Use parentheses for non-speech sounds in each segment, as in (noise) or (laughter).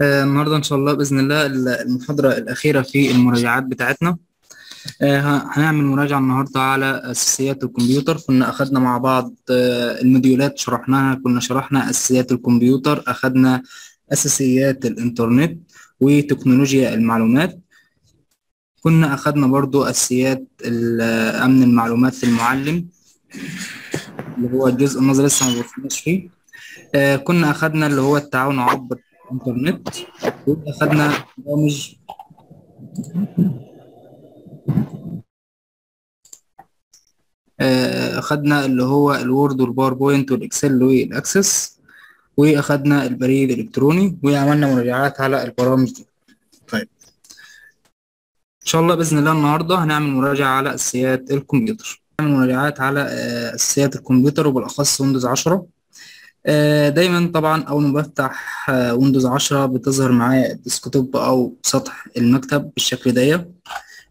آه، النهاردة إن شاء الله بإذن الله المحاضرة الأخيرة في المراجعات بتاعتنا. آه، هنعمل مراجعة النهاردة على أساسيات الكمبيوتر. كنا أخدنا مع بعض آه، الموديولات شرحناها كنا شرحنا أساسيات الكمبيوتر أخدنا أساسيات الإنترنت وتكنولوجيا المعلومات. كنا أخدنا برضو أساسيات ال- أمن المعلومات في المعلم اللي هو الجزء النظري لسه ما وصلناش فيه. كنا أخدنا اللي هو التعاون عبر الإنترنت. وأخدنا برامج. آه، أخدنا اللي هو الوورد والباوربوينت والإكسل والأكسس. وأخدنا البريد الإلكتروني. وعملنا مراجعات على البرامج دي. طيب. إن شاء الله بإذن الله النهاردة هنعمل مراجعة على أساسيات الكمبيوتر. هنعمل مراجعات على آه، أساسيات الكمبيوتر وبالأخص Windows 10 آه، دايما طبعا أول ما بفتح آه، Windows 10 بتظهر معايا ال desktop أو سطح المكتب بالشكل ده.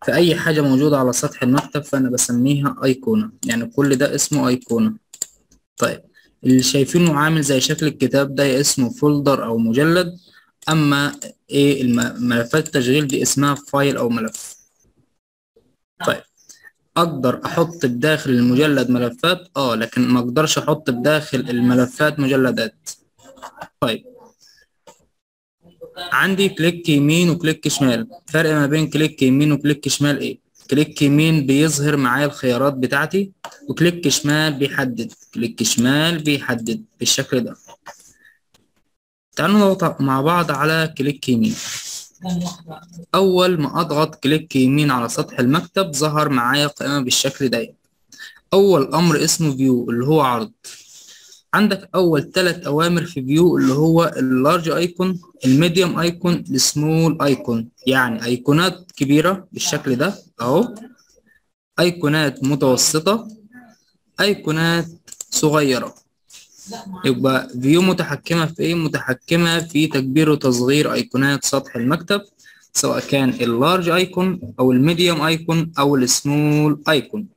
فأي حاجة موجودة على سطح المكتب فأنا بسميها أيقونة. يعني كل ده اسمه أيقونة. طيب اللي شايفينه عامل زي شكل الكتاب ده اسمه folder أو مجلد. إيه الم- ملفات التشغيل دي اسمها file أو ملف. طيب. أقدر أحط بداخل المجلد ملفات؟ آه لكن ما أقدرش أحط بداخل الملفات مجلدات. طيب. عندي click يمين و click شمال. فرق ما بين click يمين و click شمال إيه؟ click يمين بيظهر معايا الخيارات بتاعتي و click شمال بيحدد. click شمال بيحدد بالشكل ده. تعالوا مع بعض على click يمين. أول ما أضغط click يمين على سطح المكتب ظهر معايا قائمة بالشكل ده. أول أمر اسمه view اللي هو عرض. عندك أول ثلاث أوامر في view اللي هو ال large icon ال medium icon ال small icon يعني أيقونات كبيرة بالشكل ده أهو. أيقونات متوسطة أيقونات صغيرة. يبقى view متحكمة في إيه؟ متحكمة في تكبير وتصغير أيقونات سطح المكتب سواء كان ال large icon أو ال medium icon أو ال small icon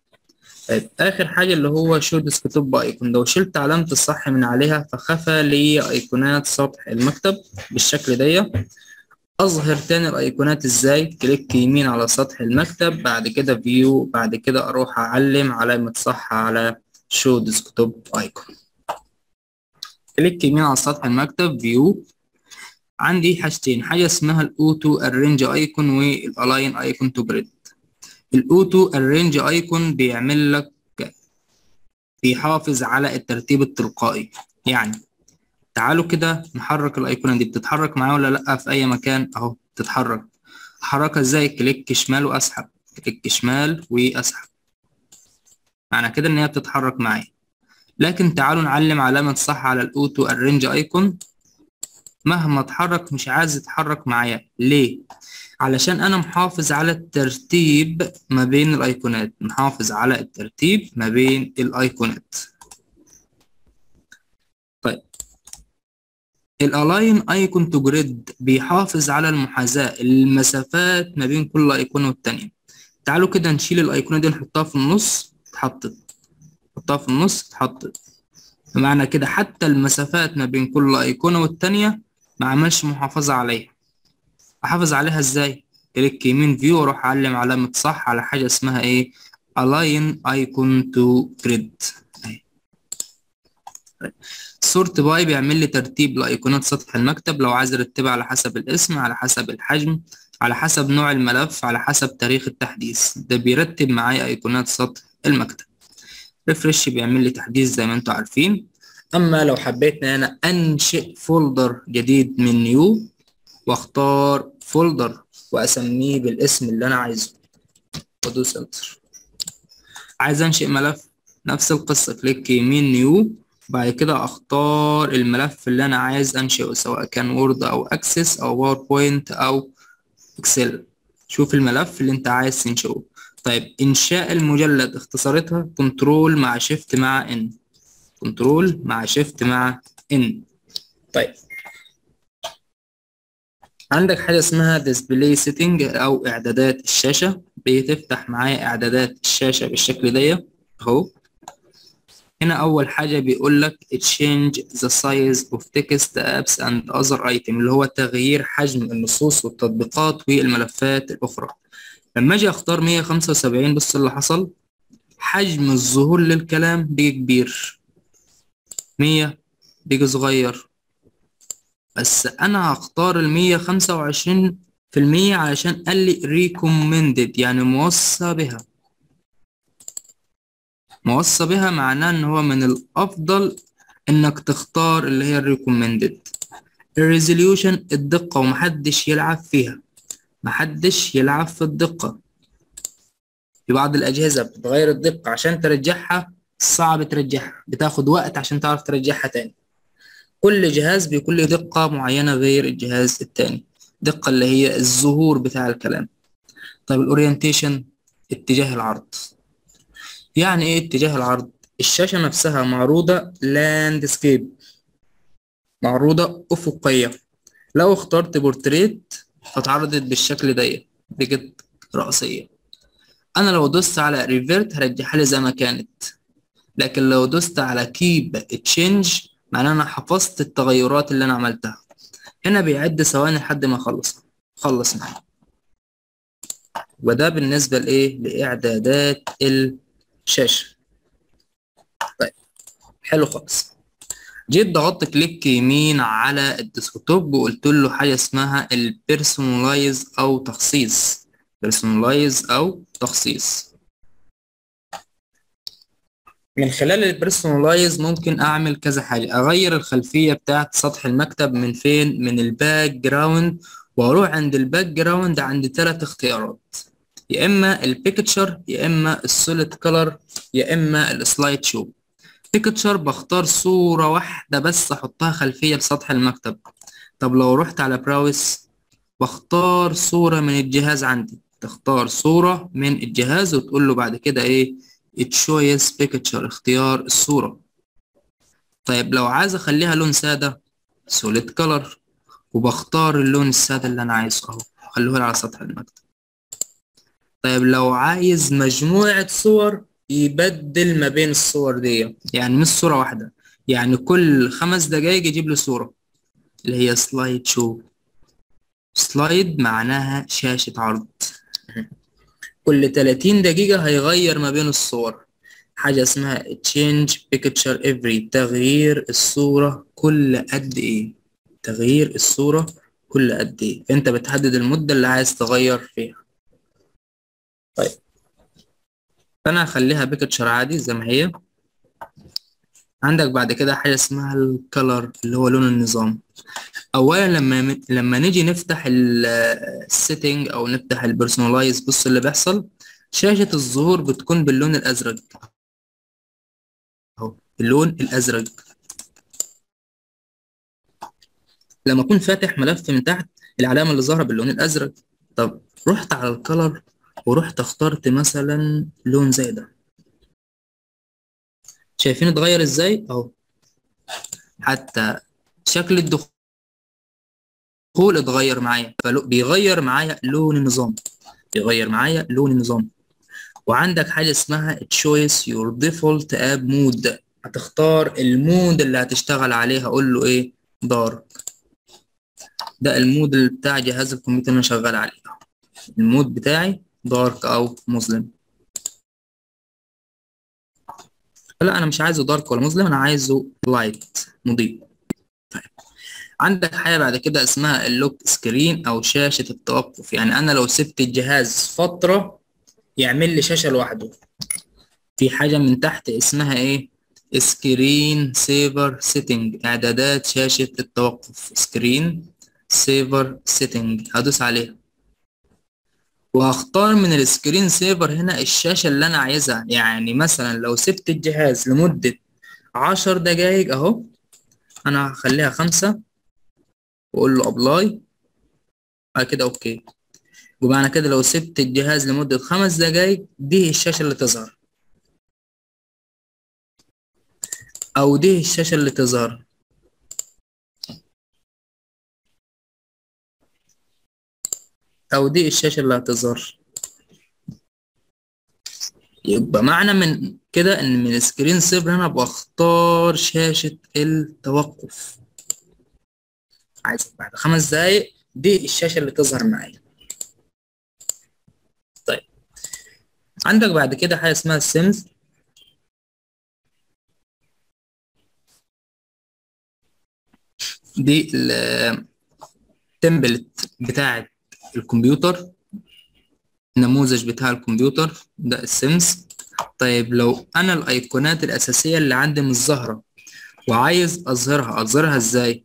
طيب آخر حاجة اللي هو show desktop icon لو شلت علامة الصح من عليها فخفى لي أيقونات سطح المكتب بالشكل ده أظهر تاني الأيقونات إزاي؟ click يمين على سطح المكتب بعد كده view بعد كده أروح أعلم علامة صح على show desktop icon click يمين على سطح المكتب view عندي حاجتين حاجة اسمها ال auto arrange icon وال align icon to grid ال auto arrange icon بيعمل لك بيحافظ على الترتيب التلقائي. يعني تعالوا كده نحرك الايقونه دي بتتحرك معايا ولا لأ؟ في أي مكان أهو بتتحرك. احركها إزاي؟ click شمال وأسحب. click شمال وأسحب. معنى كده إن هي بتتحرك معايا. لكن تعالوا نعلم علامة صح على ال auto arrange icon. مهما اتحرك مش عايز يتحرك معايا. ليه؟ علشان أنا محافظ على الترتيب ما بين الأيقونات. محافظ على الترتيب ما بين الأيقونات. طيب. ال align icon to grid بيحافظ على المحاذاة المسافات ما بين كل أيقونة والتانية. تعالوا كده نشيل الأيقونة دي نحطها في النص. اتحطت. نحطها في النص اتحطت بمعنى كده حتى المسافات ما بين كل أيقونة والتانية ما عملش محافظة عليها. أحافظ عليها إزاي؟ click يمين view وأروح أعلم علامة صح على حاجة اسمها إيه؟ Align icon to grid. Sort by بيعمل لي ترتيب لأيقونات سطح المكتب لو عايز أرتبها على حسب الاسم على حسب الحجم على حسب نوع الملف على حسب تاريخ التحديث. ده بيرتب معايا أيقونات سطح المكتب. Refresh بيعمل لي تحديث زي ما أنتم عارفين. أما لو حبيت إن أنا أنشئ folder جديد من new وأختار folder وأسميه بالاسم اللي أنا عايزه. وأدوس enter عايز أنشئ ملف نفس القصة click يمين new بعد كده أختار الملف اللي أنا عايز أنشئه سواء كان Word أو Access أو PowerPoint أو Excel شوف الملف اللي أنت عايز تنشئه. طيب إنشاء المجلد اختصارتها control مع shift مع N كنترول مع شيفت مع ان طيب. عندك حاجة اسمها display setting أو إعدادات الشاشة. بتفتح معايا إعدادات الشاشة بالشكل ده أهو. هنا أول حاجة بيقول لك change the size of text apps and other item اللي هو تغيير حجم النصوص والتطبيقات والملفات الأخرى. لما أجي أختار 175 بص اللي حصل حجم الظهور للكلام بيجي كبير. 100 بيجي صغير. بس أنا هختار ال 125 في المية علشان قال لي recommended يعني موصى بها. موصى بها معناه إن هو من الأفضل إنك تختار اللي هي ال recommended ال resolution الدقة ومحدش يلعب فيها. محدش يلعب في الدقة. في بعض الأجهزة بتغير الدقة عشان ترجعها صعب ترجعها بتاخد وقت عشان تعرف ترجعها تاني. كل جهاز بيكون له دقة معينة غير الجهاز التاني. دقة اللي هي الظهور بتاع الكلام. طيب ال orientation اتجاه العرض. يعني إيه اتجاه العرض؟ الشاشة نفسها معروضة landscape معروضة أفقية. لو اخترت بورتريت فتعرضت بالشكل ده بقت رأسية. أنا لو دوست على revert هرجعها لي زي ما كانت. لكن لو دوست على keep change معناه أنا حفظت التغيرات اللي أنا عملتها. هنا بيعد ثواني لحد ما أخلص. خلص معايا. وده بالنسبة لإيه؟ لإعدادات الشاشة. طيب حلو خالص. جيت ضغطت click يمين على ال desktop وقلت له حاجة اسمها ال personalize أو تخصيص. personalize أو تخصيص. من خلال ال personalize ممكن أعمل كذا حاجة. أغير الخلفية بتاعت سطح المكتب من فين؟ من ال background وأروح عند ال background عند ثلاث اختيارات. يا إما ال picture يا إما ال solid color يا إما ال slide show picture بختار صورة واحدة بس أحطها خلفية بسطح المكتب. طب لو رحت على browse بختار صورة من الجهاز عندي. تختار صورة من الجهاز وتقول له بعد كده إيه choose picture اختيار الصورة. طيب لو عايز أخليها لون سادة solid color وبختار اللون السادة اللي أنا عايزه أهو. خلوه على سطح المكتب. طيب لو عايز مجموعة صور يبدل ما بين الصور دي. يعني مش صورة واحدة. يعني كل خمس دقايق يجيب لي صورة. اللي هي سلايد شو سلايد معناها شاشة عرض. كل 30 دقيقة هيغير ما بين الصور. حاجة اسمها change picture every. تغيير الصورة كل قد إيه. تغيير الصورة كل قد إيه. فأنت بتحدد المدة اللي عايز تغير فيها. طيب. فانا هخليها picture عادي زي ما هي. عندك بعد كده حاجة اسمها ال color اللي هو لون النظام. اولا لما لما نيجي نفتح ال setting أو نفتح ال personalize بص اللي بيحصل. شاشة الظهور بتكون باللون الأزرق. أهو اللون الأزرق. لما أكون فاتح ملف من تحت العلامة اللي ظاهرة باللون الأزرق. طب رحت على الكلر ورحت اخترت مثلا لون زي ده. شايفين اتغير إزاي؟ أهو. حتى شكل الدخول اتغير معايا. بيغير معايا لون النظام. بيغير معايا لون النظام. وعندك حاجة اسمها choose your default app mode هتختار ال mode اللي هتشتغل عليه. هقول له إيه؟ dark. ده ال mode بتاع جهاز الكمبيوتر اللي أنا شغال عليه. ال mode بتاعي dark أو مظلم لا أنا مش عايزه dark ولا مظلم أنا عايزه light مضيء. طيب. عندك حاجة بعد كده اسمها ال lock screen أو شاشة التوقف. يعني أنا لو سبت الجهاز فترة يعمل لي شاشة لوحده. في حاجة من تحت اسمها إيه؟ screen saver setting إعدادات شاشة التوقف. screen saver setting هدوس عليها. وهختار من ال screen saver هنا الشاشة اللي أنا عايزها. يعني مثلا لو سبت الجهاز لمدة عشر دقايق أهو أنا هخليها خمسة وأقول له apply بعد كده okay. ومعنى كده لو سبت الجهاز لمدة خمس دقايق دي الشاشة اللي تظهر. أو دي الشاشة اللي تظهر. أو دي الشاشة اللي هتظهر. يبقى معنى من كده إن من screen saver أنا بختار شاشة التوقف. عايز بعد خمس دقايق دي الشاشة اللي تظهر معايا. طيب. عندك بعد كده حاجة اسمها ال themes دي ال template بتاعة الكمبيوتر النموذج بتاع الكمبيوتر ده ال themes طيب لو أنا الأيقونات الأساسية اللي عندي مش ظاهرة وعايز أظهرها أظهرها إزاي؟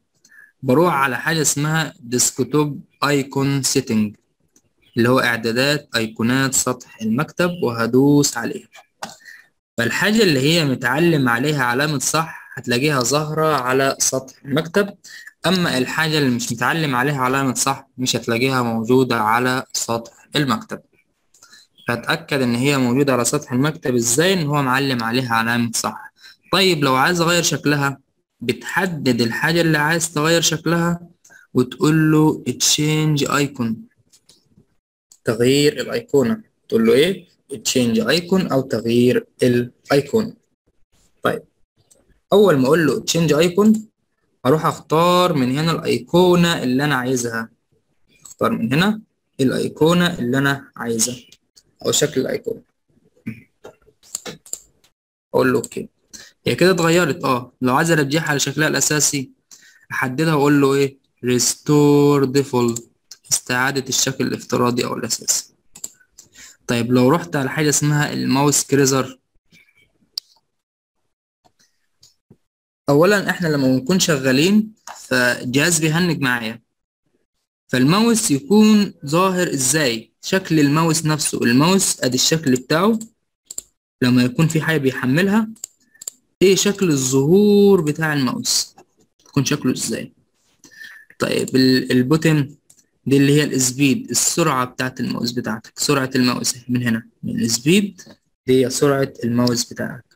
بروح على حاجة اسمها desktop icon setting اللي هو إعدادات أيقونات سطح المكتب وهدوس عليها. فالحاجة اللي هي متعلم عليها علامة صح هتلاقيها ظاهرة على سطح المكتب. أما الحاجة اللي مش متعلم عليها علامة صح مش هتلاقيها موجودة على سطح المكتب. فأتأكد إن هي موجودة على سطح المكتب إزاي؟ إن هو معلم عليها علامة صح. طيب لو عايز أغير شكلها بتحدد الحاجة اللي عايز تغير شكلها وتقول له change icon تغيير الأيقونة. تقول له إيه؟ change icon أو تغيير الأيقونة. طيب أول ما أقول له change icon هروح أختار من هنا الأيقونة اللي أنا عايزها. أختار من هنا الأيقونة اللي أنا عايزها أو شكل الأيقونة. أقول له okay. هي كده اتغيرت. آه لو عايز أرجعها على شكلها الأساسي أحددها وأقول له إيه؟ Restore default استعادة الشكل الافتراضي أو الأساسي. طيب لو رحت على حاجة اسمها ال mouse cursor اولا إحنا لما بنكون شغالين فالجهاز بيهنج معايا. فالماوس يكون ظاهر إزاي؟ شكل الماوس نفسه. الماوس أدي الشكل بتاعه. لما يكون في حاجة بيحملها إيه شكل الظهور بتاع الماوس؟ يكون شكله إزاي؟ طيب ال button دي اللي هي ال speed السرعة بتاعت الماوس بتاعتك. سرعة الماوس من هنا من ال speed دي هي سرعة الماوس بتاعك.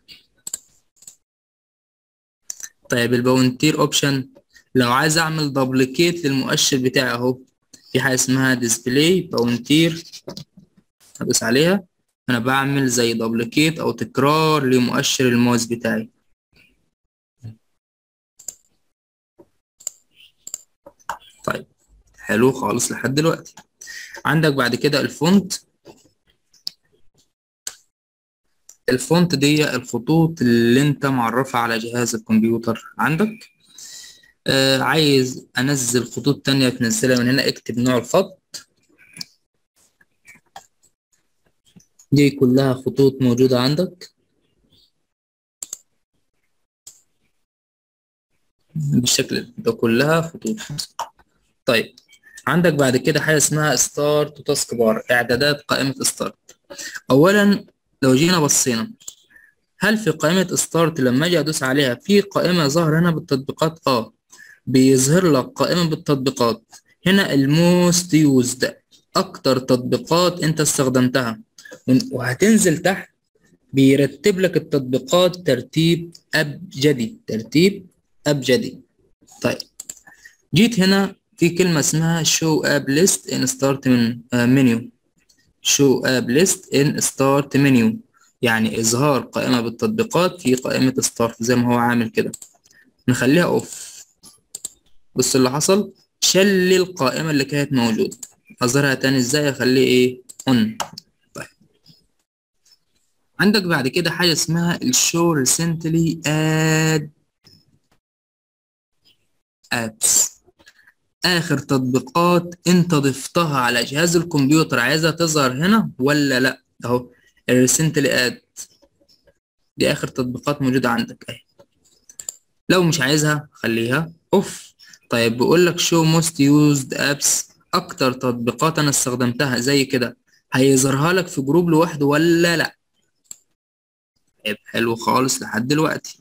طيب ال pointer option لو عايز أعمل duplicate للمؤشر بتاعي أهو في حاجة اسمها display pointer هدوس عليها. أنا بعمل زي duplicate أو تكرار لمؤشر الماوس بتاعي. طيب حلو خالص لحد دلوقتي. عندك بعد كده ال font ال font دي الخطوط اللي انت معرفها على جهاز الكمبيوتر عندك. آه عايز انزل خطوط تانية تنزلها من هنا اكتب نوع الخط. دي كلها خطوط موجودة عندك. بالشكل ده كلها خطوط. طيب عندك بعد كده حاجة اسمها start و task bar إعدادات قائمة start أولا لو جينا بصينا هل في قائمة start لما أجي أدوس عليها في قائمة ظاهرة هنا بالتطبيقات؟ آه. بيظهر لك قائمة بالتطبيقات. هنا ال most used أكتر تطبيقات أنت استخدمتها. وهتنزل تحت بيرتب لك التطبيقات ترتيب أبجدي ترتيب أبجدي طيب. جيت هنا في كلمة اسمها show app list in start menu. Show app list in start menu يعني إظهار قائمة بالتطبيقات في قائمة start زي ما هو عامل كده. نخليها off. بص اللي حصل. شل القائمة اللي كانت موجودة. أظهرها تاني إزاي؟ أخليه إيه؟ on. طيب. عندك بعد كده حاجة اسمها show recently add apps. آخر تطبيقات أنت ضفتها على جهاز الكمبيوتر عايزها تظهر هنا ولا لأ؟ أهو ال recently added دي آخر تطبيقات موجودة عندك أهي. لو مش عايزها خليها. off. طيب بيقول لك show most used apps أكتر تطبيقات أنا استخدمتها زي كده. هيظهرها لك في group لوحده ولا لأ؟ طيب حلو خالص لحد دلوقتي.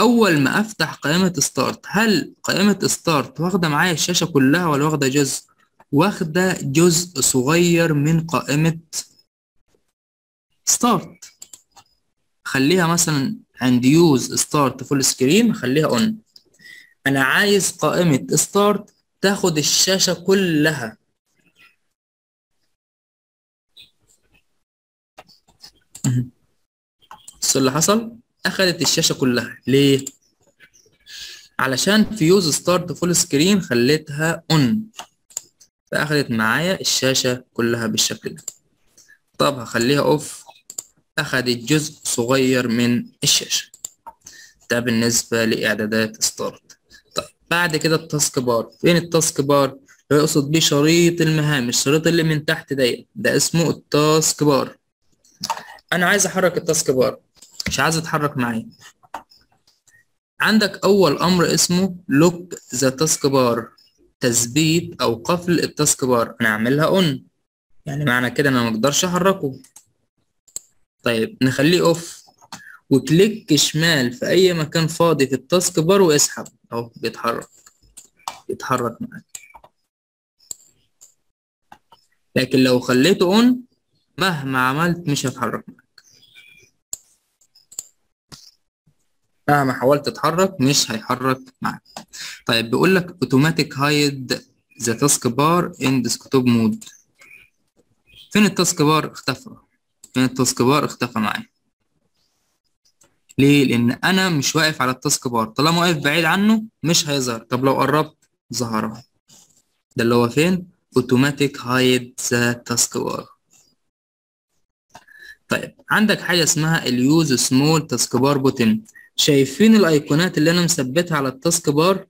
أول ما أفتح قائمة start هل قائمة start واخدة معايا الشاشة كلها ولا واخدة جزء؟ واخدة جزء صغير من قائمة start. خليها مثلا عند use start full screen خليها on أنا عايز قائمة start تاخد الشاشة كلها. بص اللي حصل؟ أخدت الشاشة كلها. ليه؟ علشان في use start full screen خليتها on فأخدت معايا الشاشة كلها بالشكل ده. طب هخليها off أخدت جزء صغير من الشاشة. ده بالنسبة لإعدادات start. طيب بعد كده ال task bar. فين ال task bar؟ يقصد بيه شريط المهام. الشريط اللي من تحت ده. ده اسمه ال task bar. أنا عايز أحرك ال task bar. مش عايز اتحرك معايا. عندك أول أمر اسمه lock the task bar تثبيت أو قفل ال task bar أنا اعملها on يعني معنى كده أنا ما أقدرش أحركه. طيب نخليه off و click شمال في أي مكان فاضي في ال task bar واسحب. أهو بيتحرك. بيتحرك معاك. لكن لو خليته on مهما عملت مش هتحرك مهما حاولت تتحرك مش هيحرك معاك. طيب بيقول لك automatic hide the task bar in desktop mode فين ال task bar اختفى؟ فين ال task bar اختفى معايا؟ ليه؟ لأن أنا مش واقف على ال task bar. طالما واقف بعيد عنه مش هيظهر. طب لو قربت ظهر ده اللي هو فين؟ automatic hide the task bar طيب عندك حاجة اسمها ال use small task bar button شايفين الأيقونات اللي أنا مثبتها على ال task bar؟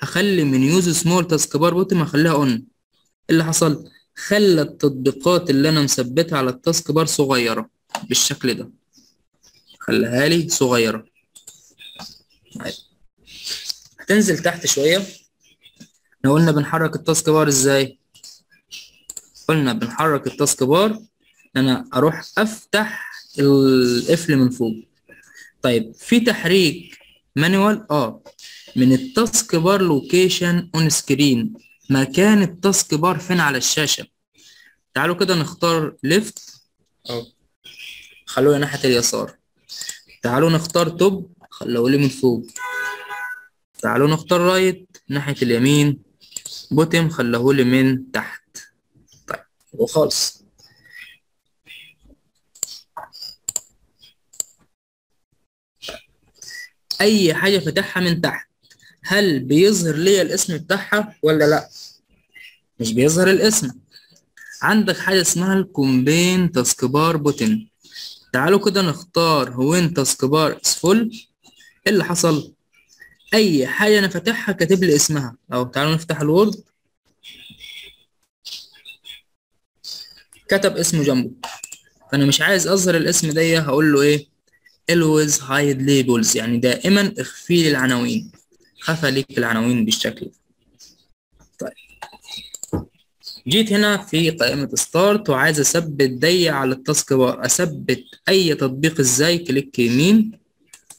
هخلي من use small task bar button اخليها on اللي حصل؟ خلى التطبيقات اللي أنا مثبتها على ال task bar صغيرة بالشكل ده. خليها لي صغيرة. طيب. هتنزل تحت شوية. إحنا قلنا بنحرك ال task bar إزاي؟ قلنا بنحرك ال task bar أنا أروح أفتح القفل من فوق. طيب في تحريك manual آه من ال task bar location on screen مكان ال task bar فين على الشاشة؟ تعالوا كده نختار left آه. خلوه ناحية اليسار. تعالوا نختار top خلوه لي من فوق. تعالوا نختار right ناحية اليمين. bottom خلوه لي من تحت. طيب وخالص. أي حاجة فاتحها من تحت. هل بيظهر لي الاسم بتاعها ولا لا؟ مش بيظهر الاسم. عندك حاجة اسمها ال combine task bar button تعالوا كده نختار when task bar full إيه اللي حصل؟ أي حاجة أنا فاتحها كاتب لي اسمها. أهو تعالوا نفتح ال Word. كتب اسمه جنبه. فأنا مش عايز أظهر الاسم ده هقول له إيه؟ Always hide labels يعني دائما اخفي لي العناوين. خفى لك العناوين بالشكل طيب. جيت هنا في قائمة start وعايز أثبت دي على ال task bar. أثبت أي تطبيق إزاي؟ click يمين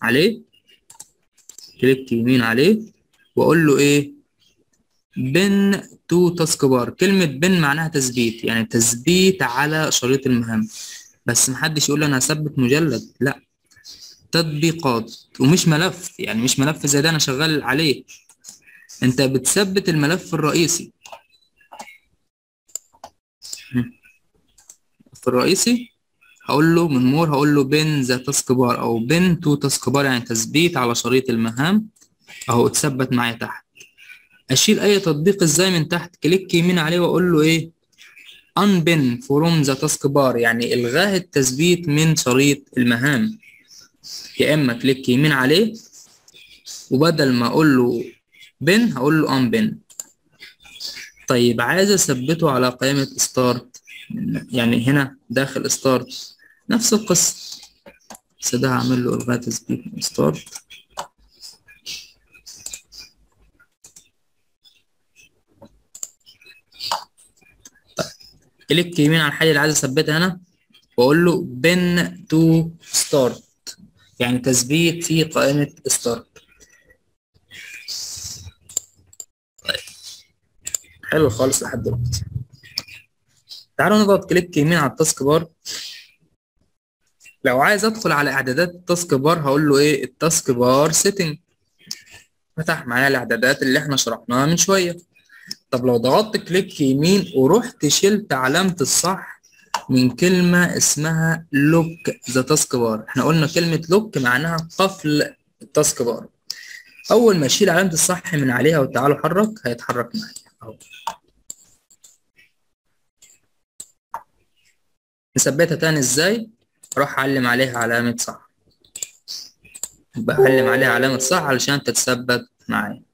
عليه. click يمين عليه. وأقول له إيه؟ pin to task bar. كلمة pin معناها تثبيت يعني تثبيت على شريط المهام. بس محدش يقول أنا هثبت مجلد. لا. تطبيقات ومش ملف يعني مش ملف زي ده أنا شغال عليه. أنت بتثبت الملف الرئيسي. في الرئيسي هقول له من more هقول له pin the task bar أو pin to task bar يعني تثبيت على شريط المهام أهو اتثبت معايا تحت. أشيل أي تطبيق إزاي من تحت؟ click يمين عليه وأقول له إيه؟ unpin from the task bar يعني إلغاء التثبيت من شريط المهام. يا إما click يمين عليه وبدل ما أقول له pin هقول له unpin طيب عايز أثبته على قائمة start يعني هنا داخل start نفس القصة. بس ده هعمل له الغاء تثبيت start click يمين على الحاجة اللي عايز أثبتها هنا وأقول له pin to start يعني تثبيت في قائمة start. طيب. حلو خالص لحد دلوقتي. تعالوا نضغط click يمين على ال task bar. لو عايز ادخل على اعدادات ال task bar هقول له إيه؟ ال task bar setting فتح معايا الاعدادات اللي إحنا شرحناها من شوية. طب لو ضغطت كليك يمين ورحت شلت علامة الصح من كلمة اسمها lock the task bar إحنا قلنا كلمة lock معناها قفل ال task bar أول ما أشيل علامة الصح من عليها وتعالوا حرك هيتحرك معايا أهو نثبتها تاني إزاي؟ أروح أعلم عليها علامة صح. بعلم عليها علامة صح علشان تتثبت معايا.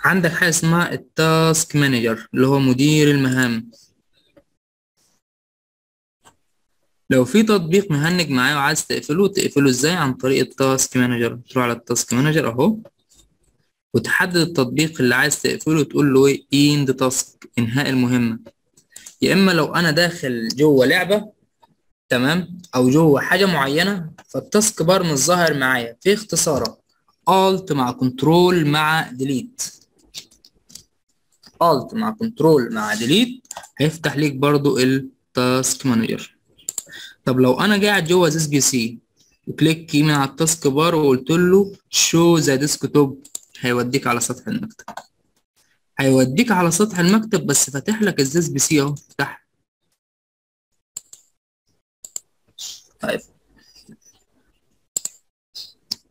عندك حاجة اسمها ال task manager اللي هو مدير المهام. لو في تطبيق مهنج معايا وعايز تقفله تقفله إزاي؟ عن طريق ال task manager. تروح على ال task manager اهو وتحدد التطبيق اللي عايز تقفله وتقول له إيه؟ end task انهاء المهمة. يا إما لو أنا داخل جوه لعبة تمام أو جوه حاجة معينة فال task bar مش ظاهر معايا. في اختصارة alt مع control مع delete. Alt مع control مع delete هيفتح ليك برضو ال task manager طب لو أنا قاعد جوه this PC و click يمين على ال task bar وقلت له show the desktop هيوديك على سطح المكتب. هيوديك على سطح المكتب بس فاتح لك ال this PC أهو تحت. طيب.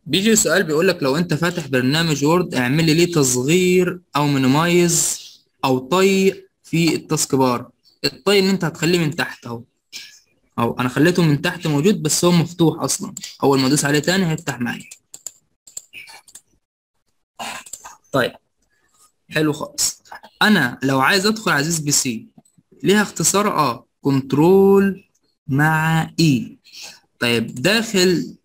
بيجي سؤال بيقول لك لو أنت فاتح برنامج Word اعمل لي ليه تصغير أو minimize أو طي في ال task bar. الطي ان أنت هتخليه من تحت أهو. أهو أنا خليته من تحت موجود بس هو مفتوح أصلا. أول ما أدوس عليه تاني هيفتح معايا. طيب حلو خالص. أنا لو عايز أدخل على this PC ليها اختصار آه control مع E. طيب داخل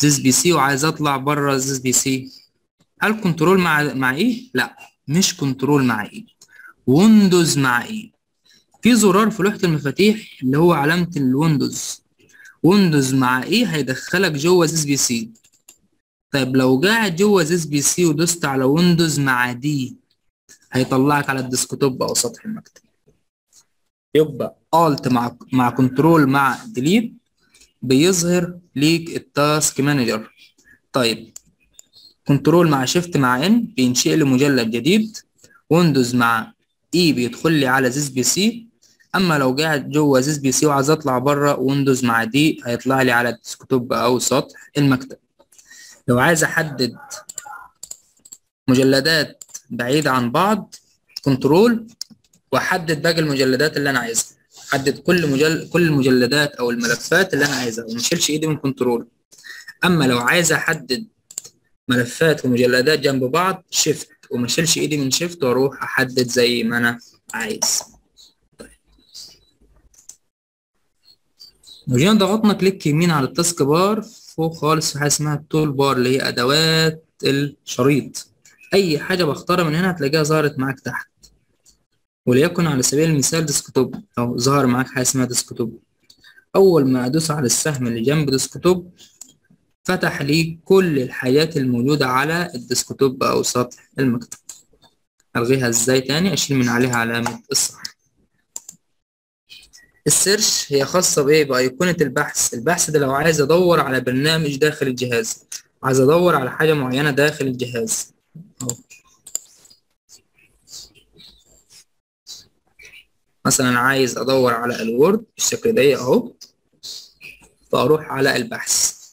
this PC وعايز أطلع بره this PC هل control مع مع E لا. مش control مع E Windows مع E في زرار في لوحة المفاتيح اللي هو علامة ال Windows. Windows مع E هيدخلك جوه this PC. طيب لو قاعد جوه this PC ودوست على Windows مع D هيطلعك على ال desktop أو سطح المكتب. يبقى alt مع مع control مع delete بيظهر ليك ال task manager طيب control مع shift مع N بينشئ لي مجلد جديد Windows مع E بيدخل لي على this PC. أما لو قاعد جوه this PC وعايز أطلع بره Windows مع D هيطلع لي على ال desktop أو سطح المكتب. لو عايز أحدد مجلدات بعيدة عن بعض control وأحدد باقي المجلدات اللي أنا عايزها. أحدد كل مجل كل المجلدات أو الملفات اللي أنا عايزها وما إيدي من control. أما لو عايز أحدد ملفات ومجلدات جنب بعض shift وما أشيلش إيدي من shift وأروح أحدد زي ما أنا عايز. لو جينا ضغطنا click يمين على ال task bar فوق خالص في حاجة اسمها ال tool bar اللي هي أدوات الشريط. أي حاجة بختارها من هنا هتلاقيها ظهرت معاك تحت. وليكن على سبيل المثال desktop أو ظهر معاك حاجة اسمها desktop أول ما أدوس على السهم اللي جنب desktop فتح لي كل الحاجات الموجودة على ال desktop أو سطح المكتب. ألغيها إزاي تاني؟ أشيل من عليها علامة الصح ال search هي خاصة بإيه؟ بأيقونة البحث، البحث ده لو عايز أدور على برنامج داخل الجهاز، عايز أدور على حاجة معينة داخل الجهاز، أهو. مثلا عايز أدور على ال Word بالشكل ده أهو، فأروح على البحث.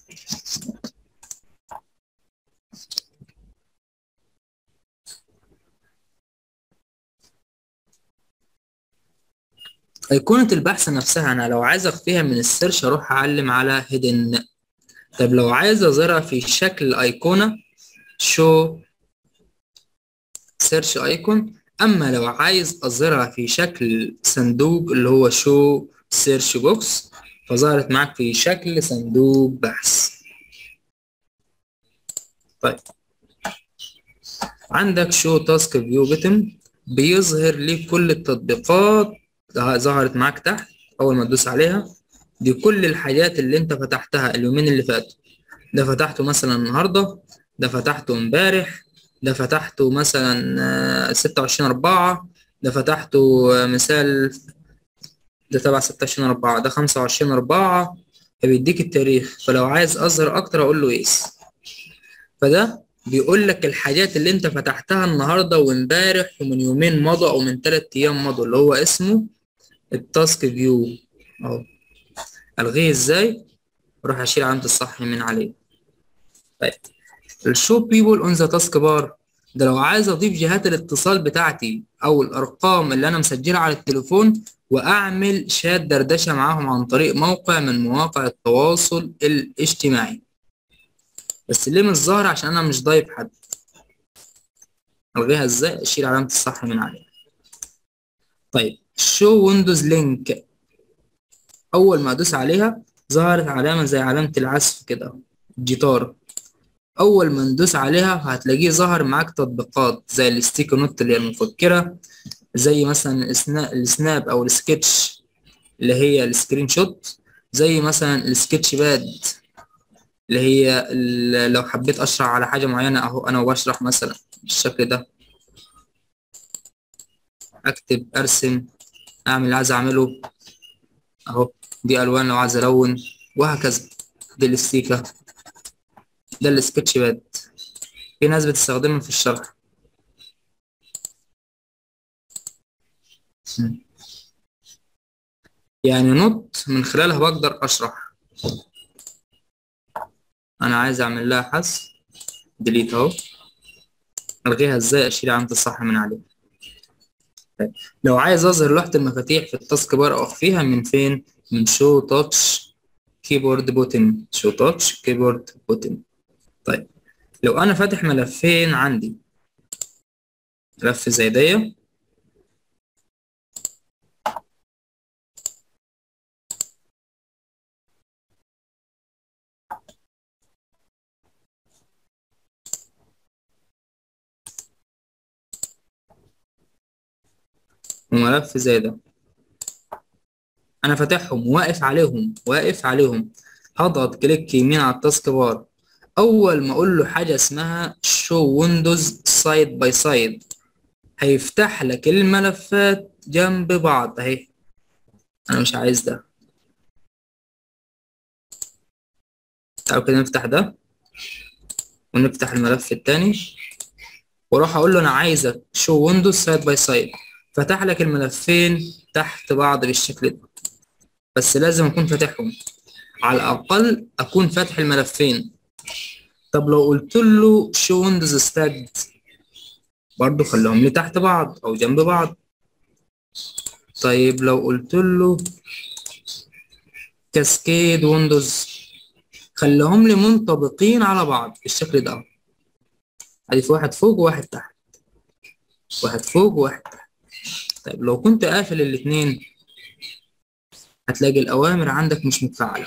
أيقونة البحث نفسها أنا لو عايز أخفيها من ال search أروح أعلم على hidden طب لو عايز أظهرها في شكل أيقونة show search icon أما لو عايز أظهرها في شكل صندوق اللي هو show search box فظهرت معاك في شكل صندوق بحث. طيب. عندك show task view button بيظهر لي كل التطبيقات ظهرت معاك تحت أول ما تدوس عليها. دي كل الحاجات اللي أنت فتحتها اليومين اللي فاتوا. ده فتحته مثلا النهارده ده فتحته امبارح ده فتحته مثلا ستة وعشرين أربعة ده فتحته مثال ده تبع ستة وعشرين أربعة ده خمسة وعشرين أربعة. فبيديك التاريخ. فلو عايز أظهر أكتر أقول له يس فده بيقول لك الحاجات اللي انت فتحتها النهارده وامبارح ومن يومين مضى أو من ثلاث أيام مضوا اللي هو اسمه ال task view. أهو. ألغيه إزاي؟ أروح أشيل علامه الصح من عليه. طيب. ال show people on the task bar ده لو عايز أضيف جهات الاتصال بتاعتي أو الأرقام اللي أنا مسجلها على التليفون وأعمل شات دردشة معاهم عن طريق موقع من مواقع التواصل الاجتماعي. بس ليه مش ظاهر عشان أنا مش ضايف حد؟ ألغيها إزاي؟ أشيل علامة الصح من عليها. طيب show Windows Ink أول ما أدوس عليها ظهرت علامة زي علامة العزف كده الجيتار. أول ما ندوس عليها هتلاقيه ظهر معاك تطبيقات زي ال sticky note اللي هي المفكرة زي مثلا ال sni- ال snip أو السكتش اللي هي ال screen shot زي مثلا ال sketch pad. اللي هي لو حبيت أشرح على حاجة معينة أهو أنا وبشرح مثلا بالشكل ده. أكتب أرسم أعمل اللي عايز أعمله. أهو دي ألوان لو عايز ألون وهكذا. دي الاستيكة. ده ال sketch pad. في ناس بتستخدمه في الشرح. يعني note من خلالها بقدر أشرح. أنا عايز أعمل لها حذف. delete أهو. ألغيها إزاي؟ أشيل علامه الصح من عليها. طيب. لو عايز أظهر لوحة المفاتيح في ال taskbar أو اخفيها من فين؟ من show touch keyboard button show touch keyboard button طيب. لو أنا فاتح ملفين عندي. ملف زي دي وملف زي ده أنا فاتحهم واقف عليهم واقف عليهم. هضغط click يمين على ال taskbar. أول ما أقول له حاجة اسمها show windows side by side هيفتح لك الملفات جنب بعض أهي. أنا مش عايز ده. تعالوا كده نفتح ده ونفتح الملف التاني. وأروح أقول له أنا عايزك show windows side by side فتح لك الملفين تحت بعض بالشكل ده. بس لازم أكون فاتحهم. على الأقل أكون فاتح الملفين. طب لو قلت له show windows stacked برضو خليهم لي تحت بعض أو جنب بعض. طيب لو قلت له cascade windows خليهم لي منطبقين على بعض بالشكل ده. في واحد فوق وواحد تحت. واحد فوق وواحد تحت. طيب لو كنت قافل الاتنين هتلاقي الأوامر عندك مش متفعلة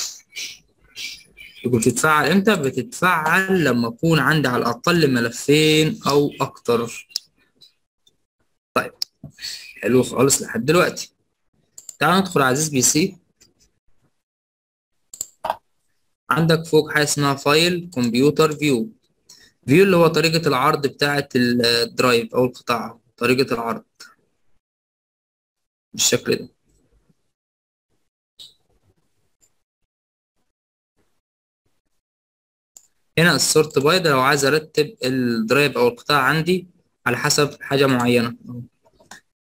يقول تتفعل إمتى؟ بتتفعل لما يكون عندي على الأقل ملفين أو أكتر. طيب حلو خالص لحد دلوقتي. تعال ندخل على this PC عندك فوق حاجة اسمها file computer view view اللي هو طريقة العرض بتاعة ال drive أو القطاع طريقة العرض. بالشكل ده. هنا ال sort by ده لو عايز أرتب ال drive أو القطاع عندي على حسب حاجة معينة.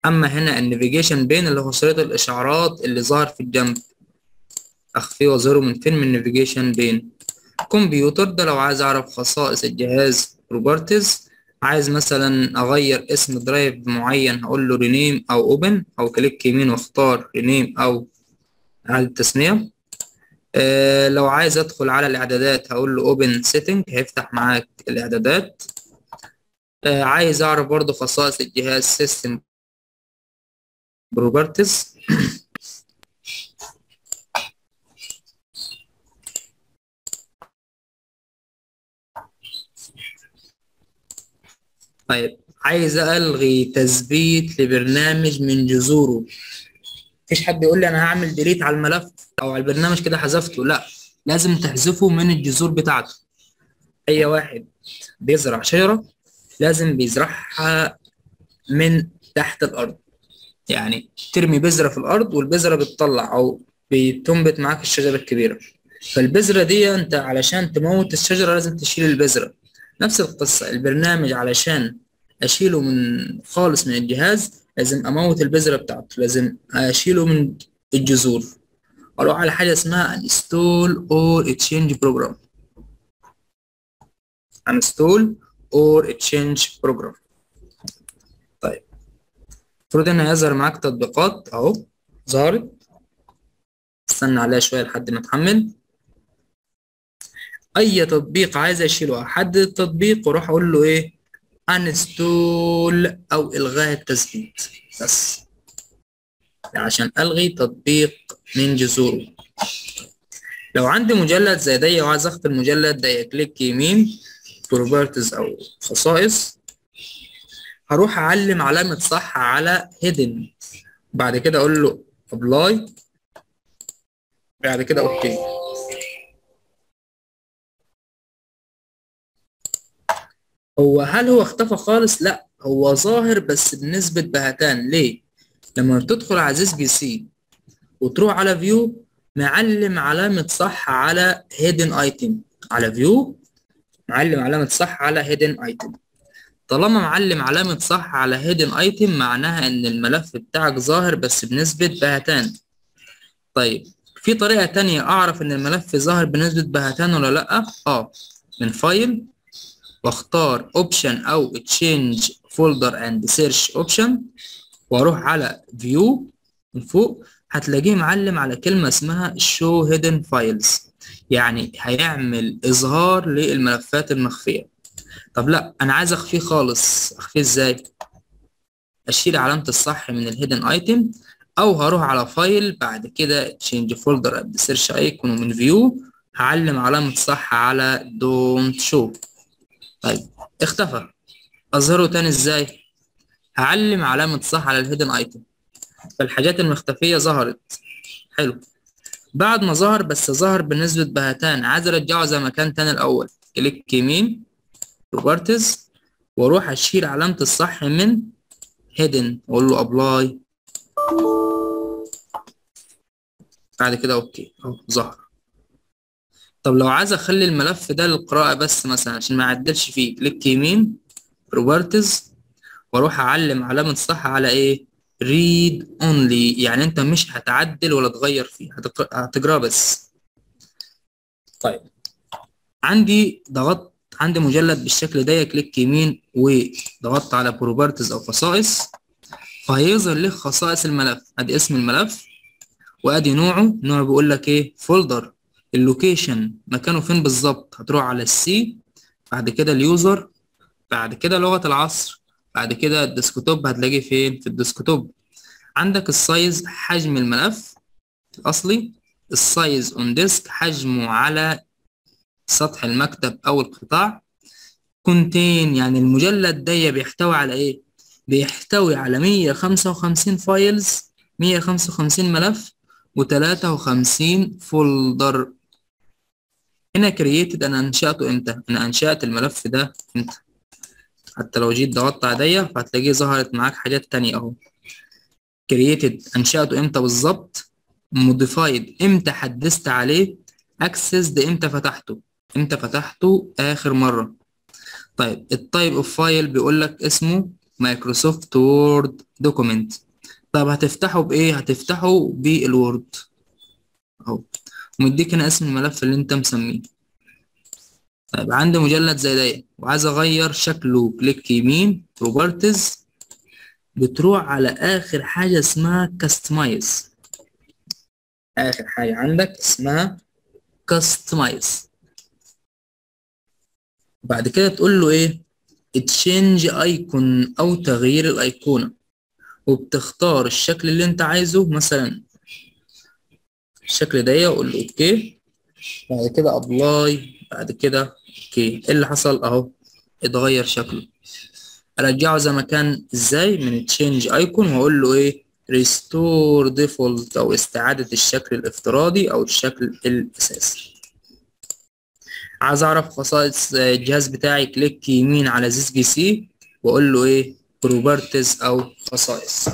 أما هنا ال navigation pane اللي هو شريط الإشعارات اللي ظهر في الجنب. اخفيه وأظهره من فين؟ من ال navigation pane. computer ده لو عايز أعرف خصائص الجهاز properties عايز مثلا أغير اسم drive معين هقول له rename أو open أو click يمين واختار rename أو اعاده تسميه آه لو عايز أدخل على الإعدادات هقول له open setting هيفتح معاك الإعدادات. آه عايز أعرف برضو خصائص الجهاز system properties (clears throat) طيب عايز ألغي تثبيت لبرنامج من جذوره. مفيش حد يقول لي أنا هعمل delete على الملف أو على البرنامج كده حذفته لا لازم تحذفه من الجذور بتاعته. أي واحد بيزرع شجرة لازم بيزرعها من تحت الأرض. يعني ترمي بذرة في الأرض والبذرة بتطلع أو بتنبت معاك الشجرة الكبيرة. فالبذرة دي أنت علشان تموت الشجرة لازم تشيل البذرة. نفس القصة. البرنامج علشان أشيله من خالص من الجهاز لازم أموت البذرة بتاعته لازم أشيله من الجذور. أروح على حاجة اسمها install or exchange program. install or exchange program. طيب. المفروض إن هيظهر معاك تطبيقات أهو. ظهرت. استنى عليها شوية لحد ما تحمل. أي تطبيق عايز أشيله احدد التطبيق وأروح أقول له إيه؟ انستول أو إلغاء التثبيت. بس. عشان ألغي تطبيق من جذوره لو عندي مجلد زي ده وعايز اخد المجلد ده click يمين properties أو خصائص. هروح أعلم علامة صح على hidden بعد كده أقول له apply بعد كده okay هو هل هو اختفى خالص؟ لا هو ظاهر بس بنسبة بهتان. ليه؟ لما تدخل على this PC وتروح على view معلم علامة صح على hidden item على view معلم علامة صح على hidden item طالما معلم علامة صح على hidden item معناها إن الملف بتاعك ظاهر بس بنسبة بهتان. طيب في طريقة تانية أعرف إن الملف ظاهر بنسبة بهتان ولا لأ؟ آه من file واختار option أو change folder and search option وأروح على view من فوق هتلاقيه معلم على كلمة اسمها show hidden files يعني هيعمل إظهار للملفات المخفية طب لا أنا عايز أخفيه خالص. أخفيه إزاي؟ أشيل علامة الصح من ال hidden item أو هروح على file بعد كده change folder and search icon ومن view هعلم علامة صح على don't show طيب اختفى. أظهره تاني إزاي؟ هعلم علامة صح على ال hidden item فالحاجات المختفية ظهرت. حلو. بعد ما ظهر بس ظهر بنسبة بهتان عايز أرجعه زي ما كان تاني الأول. click يمين properties وأروح أشيل علامة الصح من hidden. واقول له apply. بعد كده okay. أهو ظهر. طب لو عايز أخلي الملف ده للقراءة بس مثلا عشان ما أعدلش فيه click يمين properties وأروح أعلم علامة صح على إيه؟ read only. يعني أنت مش هتعدل ولا تغير فيه هتقراه بس. طيب. عندي ضغطت عندي مجلد بالشكل ده click يمين وضغطت على properties أو خصائص. فهيظهر لك خصائص الملف. أدي اسم الملف وأدي نوعه. نوعه بيقول لك إيه؟ folder ال location مكانه فين بالظبط؟ هتروح على ال C بعد كده ال user بعد كده لغة العصر بعد كده ال desktop هتلاقيه فين؟ في ال desktop. عندك ال size حجم الملف الأصلي ال size on disk حجمه على سطح المكتب أو القطاع. كونتين يعني المجلد ده بيحتوي على إيه؟ بيحتوي على 155 files 155 ملف و53 folder هنا created أنا أنشأته إمتى؟ أنا أنشأت الملف ده إمتى؟ حتى لو جيت ضغطت عليا فهتلاقيه ظهرت معاك حاجات تانية أهو. created أنشأته إمتى بالظبط؟ modified إمتى حدثت عليه؟ access ده إمتى فتحته؟ إمتى فتحته؟ آخر مرة. طيب ال type of file بيقول لك اسمه مايكروسوفت وورد document طب هتفتحه بإيه؟ هتفتحه بالوورد. ومديك هنا اسم الملف اللي أنت مسميه. طيب عندي مجلد زي ده. وعايز أغير شكله. click يمين properties بتروح على آخر حاجة اسمها customize آخر حاجة عندك اسمها customize بعد كده تقول له إيه؟ change icon أو تغيير الأيقونة. وبتختار الشكل اللي أنت عايزه. مثلا الشكل ده واقول له okay. بعد كده apply بعد كده okay. إيه اللي حصل؟ أهو اتغير شكله. أرجعه زي ما كان إزاي؟ من change icon وأقول له إيه؟ restore default أو استعادة الشكل الافتراضي أو الشكل الأساسي. عايز أعرف خصائص الجهاز بتاعي click يمين على this PC وأقول له إيه؟ properties أو خصائص.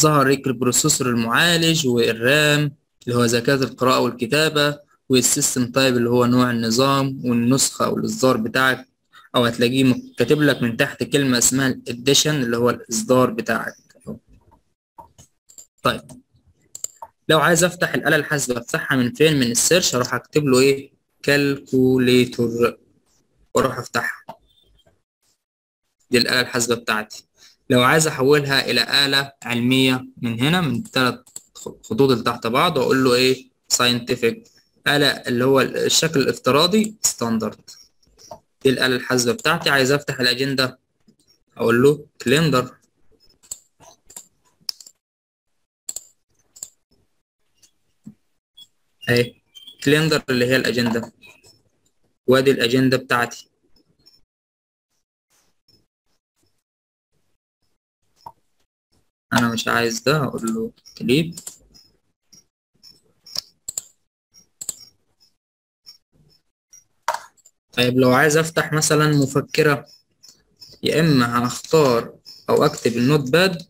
ظهر ال processor المعالج وال RAM اللي هو ذاكرة القراءة والكتابة وال system type اللي هو نوع النظام والنسخة أو الإصدار بتاعك. أو هتلاقيه كاتب لك من تحت كلمة اسمها ال edition اللي هو الإصدار بتاعك. طيب. لو عايز أفتح الآلة الحاسبة أفتحها من فين من ال search أروح أكتب له إيه؟ calculator. وأروح أفتحها. دي الآلة الحاسبة بتاعتي. لو عايز أحولها إلى آلة علمية من هنا من ثلاث خطوط اللي تحت بعض وأقول له إيه؟ scientific. آلة اللي هو الشكل الافتراضي standard دي الآلة الحاسبة بتاعتي. عايز أفتح الأجندة أقول له calendar أهي calendar اللي هي الأجندة. وأدي الأجندة بتاعتي. أنا مش عايز ده هقول له كليب طيب لو عايز أفتح مثلا مفكرة يا إما هختار أو أكتب ال notepad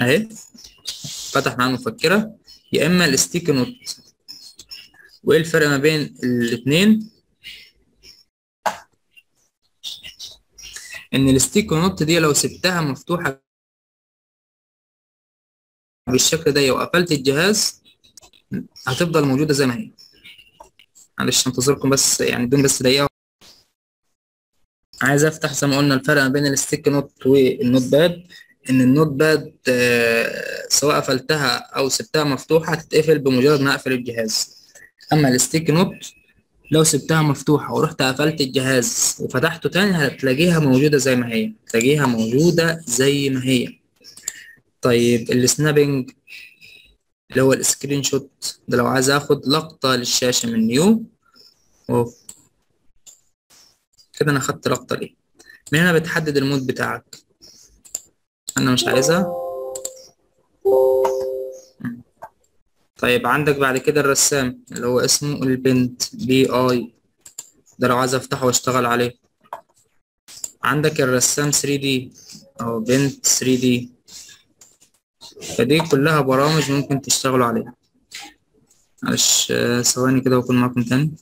أهي فتح معايا المفكرة. يا إما ال sticky note وإيه الفرق ما بين الاتنين؟ إن ال sticky note دي لو سبتها مفتوحة بالشكل ده وقفلت الجهاز هتفضل موجودة زي ما هي. معلش انتظركم بس يعني بدون بس دقيقة. عايز أفتح زي ما قلنا الفرق ما بين ال sticky note وال notepad. إن ال notepad آه سواء قفلتها أو سبتها مفتوحة هتتقفل بمجرد ما أقفل الجهاز. أما ال sticky note لو سبتها مفتوحة ورحت قفلت الجهاز وفتحته تاني هتلاقيها موجودة زي ما هي. تلاقيها موجودة زي ما هي. طيب ال snipping اللي هو ال screenshot ده لو عايز أخد لقطة للشاشة من new كده أنا خدت لقطة ليه؟ من هنا بتحدد ال mode بتاعك. أنا مش عايزها. طيب عندك بعد كده الرسام اللي هو اسمه ال paint P A ده لو عايز افتحه واشتغل عليه. عندك الرسام 3 دي أو بنت 3 دي فدي كلها برامج ممكن تشتغلوا عليها. معلش ثواني كده واكون معاكم تاني.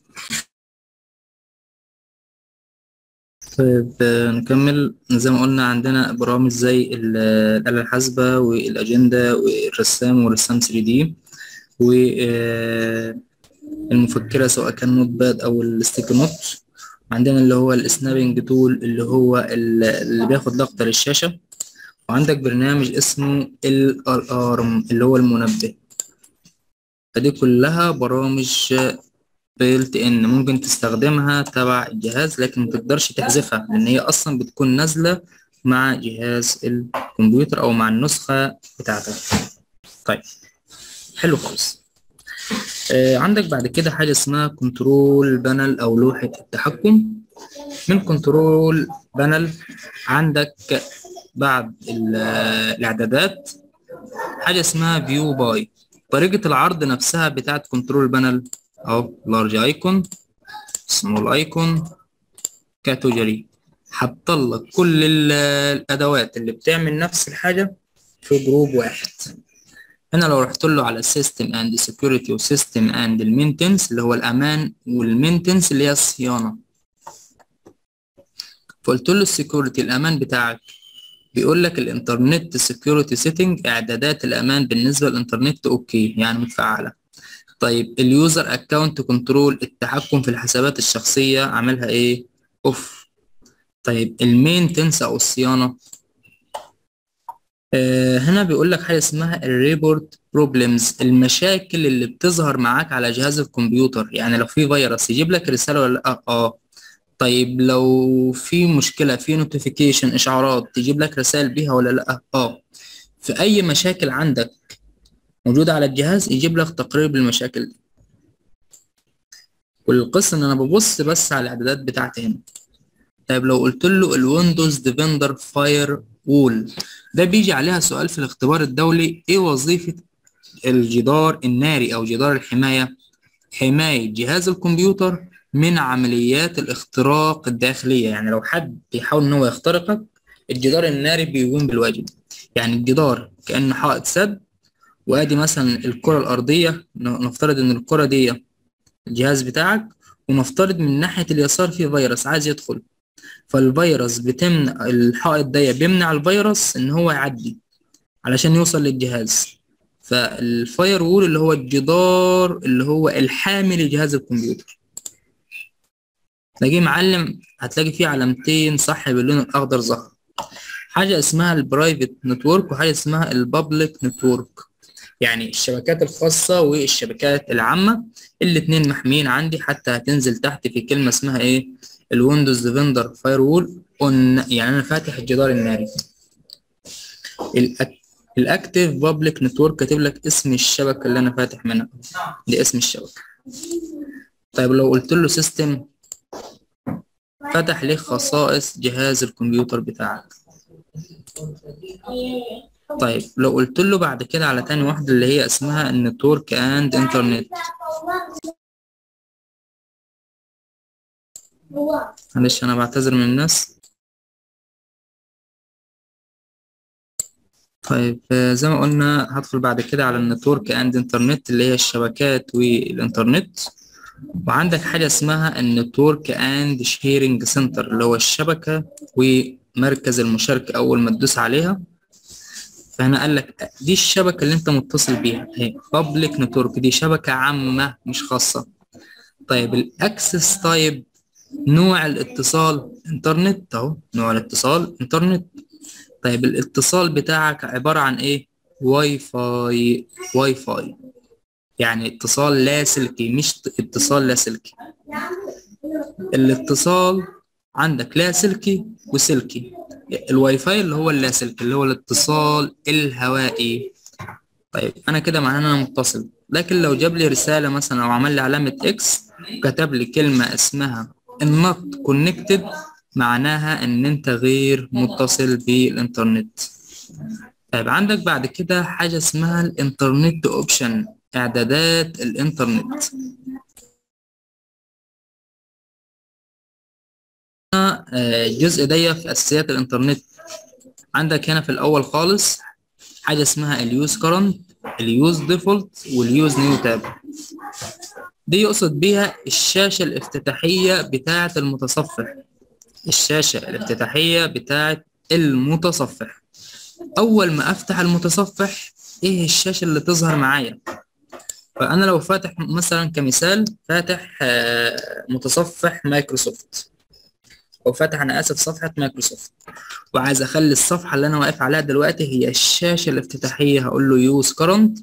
طيب نكمل. زي ما قلنا عندنا برامج زي الآلة الحاسبة والأجندة والرسام ورسام 3 دي والمفكرة سواء كان notepad أو ال sticky note. عندنا اللي هو ال snipping tool اللي هو اللي بياخد لقطة للشاشة. وعندك برنامج اسمه ال alarm اللي هو المنبه. فدي كلها برامج built in ممكن تستخدمها تبع الجهاز لكن متقدرش تحذفها لأن هي أصلا بتكون نازلة مع جهاز الكمبيوتر أو مع النسخة بتاعتك. طيب. حلو خالص. آه عندك بعد كده حاجة اسمها control panel أو لوحة التحكم. من control panel عندك بعد الإعدادات. حاجة اسمها view by. طريقة العرض نفسها بتاعت control panel أهو large icon small icon category حطلك كل الأدوات اللي بتعمل نفس الحاجة في group واحد. هنا لو رحت له على system and security و system and ال maintenance اللي هو الأمان وال maintenance اللي هي الصيانة. فقلت له ال security الأمان بتاعك. بيقول لك ال internet security setting إعدادات الأمان بالنسبة للإنترنت okay يعني متفعله طيب ال user account control التحكم في الحسابات الشخصية عاملها إيه؟ off. طيب ال maintenance أو الصيانة. هنا بيقول لك حاجة اسمها ال report problems المشاكل اللي بتظهر معاك على جهاز الكمبيوتر. يعني لو في فيروس يجيب لك رسالة ولا لا آه طيب لو في مشكلة في notification إشعارات تجيب لك رسائل بيها ولا لأ؟ آه. في أي مشاكل عندك موجودة على الجهاز يجيب لك تقرير بالمشاكل دي. إن أنا ببص بس على الإعدادات بتاعتي هنا. طيب لو قلت له ال Windows Defender Firewall ده بيجي عليها سؤال في الاختبار الدولي إيه وظيفة الجدار الناري أو جدار الحماية؟ حماية جهاز الكمبيوتر من عمليات الاختراق الداخلية. يعني لو حد بيحاول إن هو يخترقك الجدار الناري بيقوم بالواجب. يعني الجدار كأنه حائط سد وأدي مثلا الكرة الأرضية نفترض إن الكرة دي الجهاز بتاعك ونفترض من ناحية اليسار في فيروس عايز يدخل. فالفيروس بتمنع الحائط ده بيمنع الفيروس إن هو يعدي علشان يوصل للجهاز. فال Firewall اللي هو الجدار اللي هو الحامي لجهاز الكمبيوتر. تلاقيه معلم هتلاقي فيه علامتين صح باللون الأخضر ظهر حاجة اسمها ال Private network وحاجة اسمها ال Public network يعني الشبكات الخاصة والشبكات العامة الاتنين محميين عندي حتى هتنزل تحت في كلمة اسمها إيه؟ ال Windows Defender Firewall on يعني أنا فاتح الجدار الناري. ال Active public network كاتب لك اسم الشبكة اللي أنا فاتح منها. دي اسم الشبكة. طيب لو قلت له System فتح لي خصائص جهاز الكمبيوتر بتاعك. طيب لو قلت له بعد كده على تاني واحدة اللي هي اسمها ال Network and Internet معلش أنا بعتذر من الناس. طيب زي ما قلنا هدخل بعد كده على ال Network and Internet اللي هي الشبكات والإنترنت. وعندك حاجة اسمها ال Network and Sharing Center اللي هو الشبكة ومركز المشاركة أول ما تدوس عليها. فهنا قال لك دي الشبكة اللي أنت متصل بيها هي Public network دي شبكة عامة مش خاصة. طيب ال Access type نوع الاتصال انترنت أهو نوع الاتصال انترنت. طيب الاتصال بتاعك عبارة عن إيه؟ Wi-Fi Wi-Fi. يعني اتصال لاسلكي مش اتصال لاسلكي. الاتصال عندك لاسلكي وسلكي. الواي فاي اللي هو اللاسلكي اللي هو الاتصال الهوائي. طيب أنا كده معناه إن أنا متصل. لكن لو جاب لي رسالة مثلا أو عمل لي علامة X وكتب لي كلمة اسمها ال Not connected معناها إن أنت غير متصل بالإنترنت. طيب عندك بعد كده حاجة اسمها ال Internet Option إعدادات الإنترنت. الجزء ده في أساسيات الإنترنت. عندك هنا في الأول خالص حاجة اسمها ال Use current ال Use default وال Use new tab. دي يقصد بيها الشاشة الافتتاحية بتاعة المتصفح. الشاشة الافتتاحية بتاعة المتصفح. أول ما أفتح المتصفح إيه الشاشة اللي تظهر معايا؟ فأنا لو فاتح مثلا كمثال فاتح متصفح مايكروسوفت. أو فاتح أنا آسف صفحة مايكروسوفت. وعايز أخلي الصفحة اللي أنا واقف عليها دلوقتي هي الشاشة الافتتاحية. هقول له Use current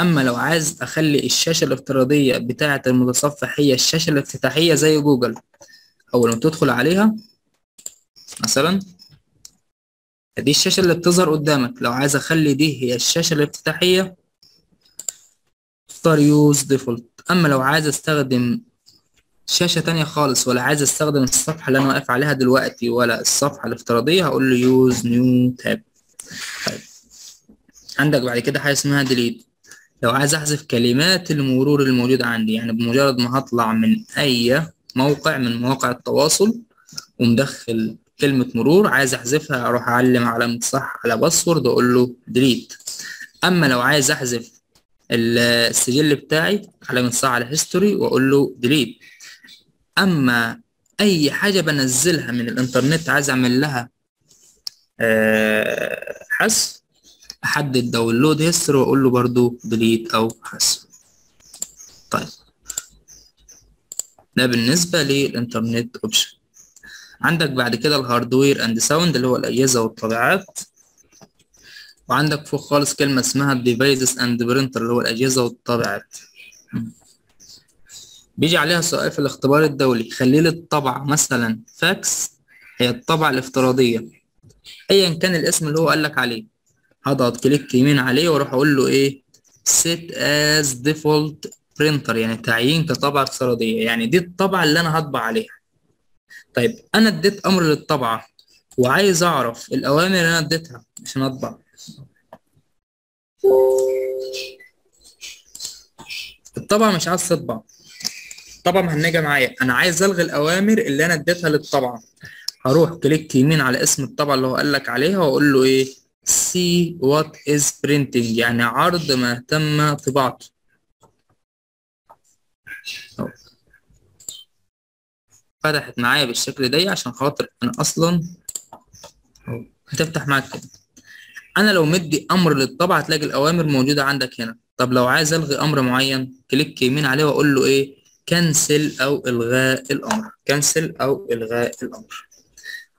أما لو عايز أخلي الشاشة الافتراضية بتاعة المتصفح هي الشاشة الافتتاحية زي جوجل أول ما تدخل عليها مثلا دي الشاشة اللي بتظهر قدامك. لو عايز أخلي دي هي الشاشة الافتتاحية اختار Use default أما لو عايز أستخدم شاشة تانية خالص ولا عايز أستخدم الصفحة اللي أنا واقف عليها دلوقتي ولا الصفحة الافتراضية هقول له Use new tab طيب. عندك بعد كده حاجة اسمها Delete لو عايز أحذف كلمات المرور الموجودة عندي يعني بمجرد ما هطلع من أي موقع من مواقع التواصل ومدخل كلمة مرور عايز أحذفها أروح أعلم علامة صح على Password وأقول له Delete أما لو عايز أحذف السجل بتاعي علامة صح على History وأقول له Delete أما أي حاجة بنزلها من الإنترنت عايز أعمل لها أه حذف أحدد Download history وأقول له برضو Delete أو حذف طيب. ده بالنسبة لل Internet Option عندك بعد كده ال Hardware and Sound اللي هو الأجهزة والطابعات. وعندك فوق خالص كلمة اسمها ال Devices and Printer اللي هو الأجهزة والطابعات بيجي عليها سؤال في الاختبار الدولي. خلي لي الطابعة مثلا فاكس هي الطابعة الافتراضية. أيا كان الاسم اللي هو قالك عليه. هضغط click يمين عليه وأروح أقول له إيه set as default printer يعني تعيين كطبعة افتراضية يعني دي الطبعة اللي أنا هطبع عليها. طيب أنا اديت أمر للطبعة وعايز أعرف الأوامر اللي أنا اديتها عشان أطبع. الطبعة مش عايز تطبع. الطبعة مهنجة معايا. أنا عايز ألغي الأوامر اللي أنا اديتها للطبعة. هروح كليك يمين على اسم الطبعة اللي هو قالك عليها وأقول له إيه؟ See what is printing. يعني عرض ما تم طباعته. فتحت معايا بالشكل ده عشان خاطر أنا أصلا. هتفتح معاك كده. أنا لو مدي أمر للطبعة هتلاقي الأوامر موجودة عندك هنا. طب لو عايز ألغي أمر معين كليك يمين عليه وأقول له إيه؟ كنسل أو إلغاء الأمر. كنسل أو إلغاء الأمر.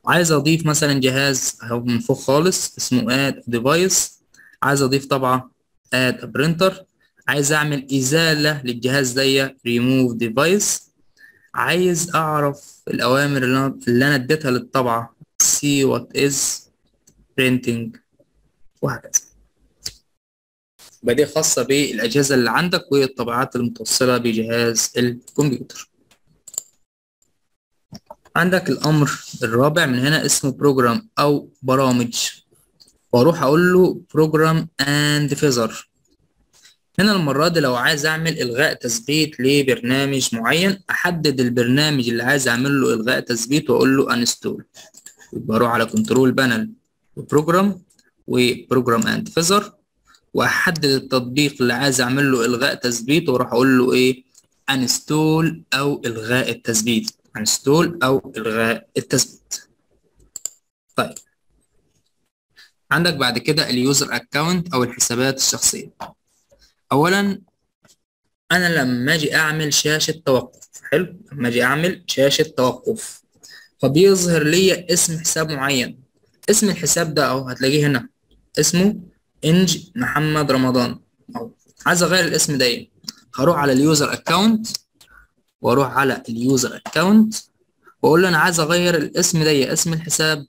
عايز أضيف مثلا جهاز أهو من فوق خالص اسمه Add device عايز أضيف طابعة Add printer عايز أعمل إزالة للجهاز ده ريموف ديفايس عايز أعرف الأوامر اللي أنا اديتها للطابعة See what is printing. وهكذا. يبقى دي خاصة بالأجهزة اللي عندك والطابعات المتوصلة بجهاز الكمبيوتر. عندك الأمر الرابع من هنا اسمه program أو برامج. وأروح أقول له program and feature هنا المرة دي لو عايز أعمل إلغاء تثبيت لبرنامج معين أحدد البرنامج اللي عايز أعمل له إلغاء تثبيت وأقول له uninstall يبقى أروح على control panel و program و program and feature وأحدد التطبيق اللي عايز أعمل له إلغاء تثبيت وأروح أقول له إيه؟ uninstall أو إلغاء التثبيت. uninstall أو الغاء التثبيت. طيب. عندك بعد كده ال user account أو الحسابات الشخصية. اولا أنا لما أجي أعمل شاشة توقف. حلو؟ لما أجي أعمل شاشة توقف. فبيظهر لي اسم حساب معين. اسم الحساب ده أهو هتلاقيه هنا. اسمه Eng محمد رمضان. أهو. عايز أغير الاسم ده هروح على ال user account وأروح على ال user account واقول له أنا عايز أغير الاسم ده اسم الحساب.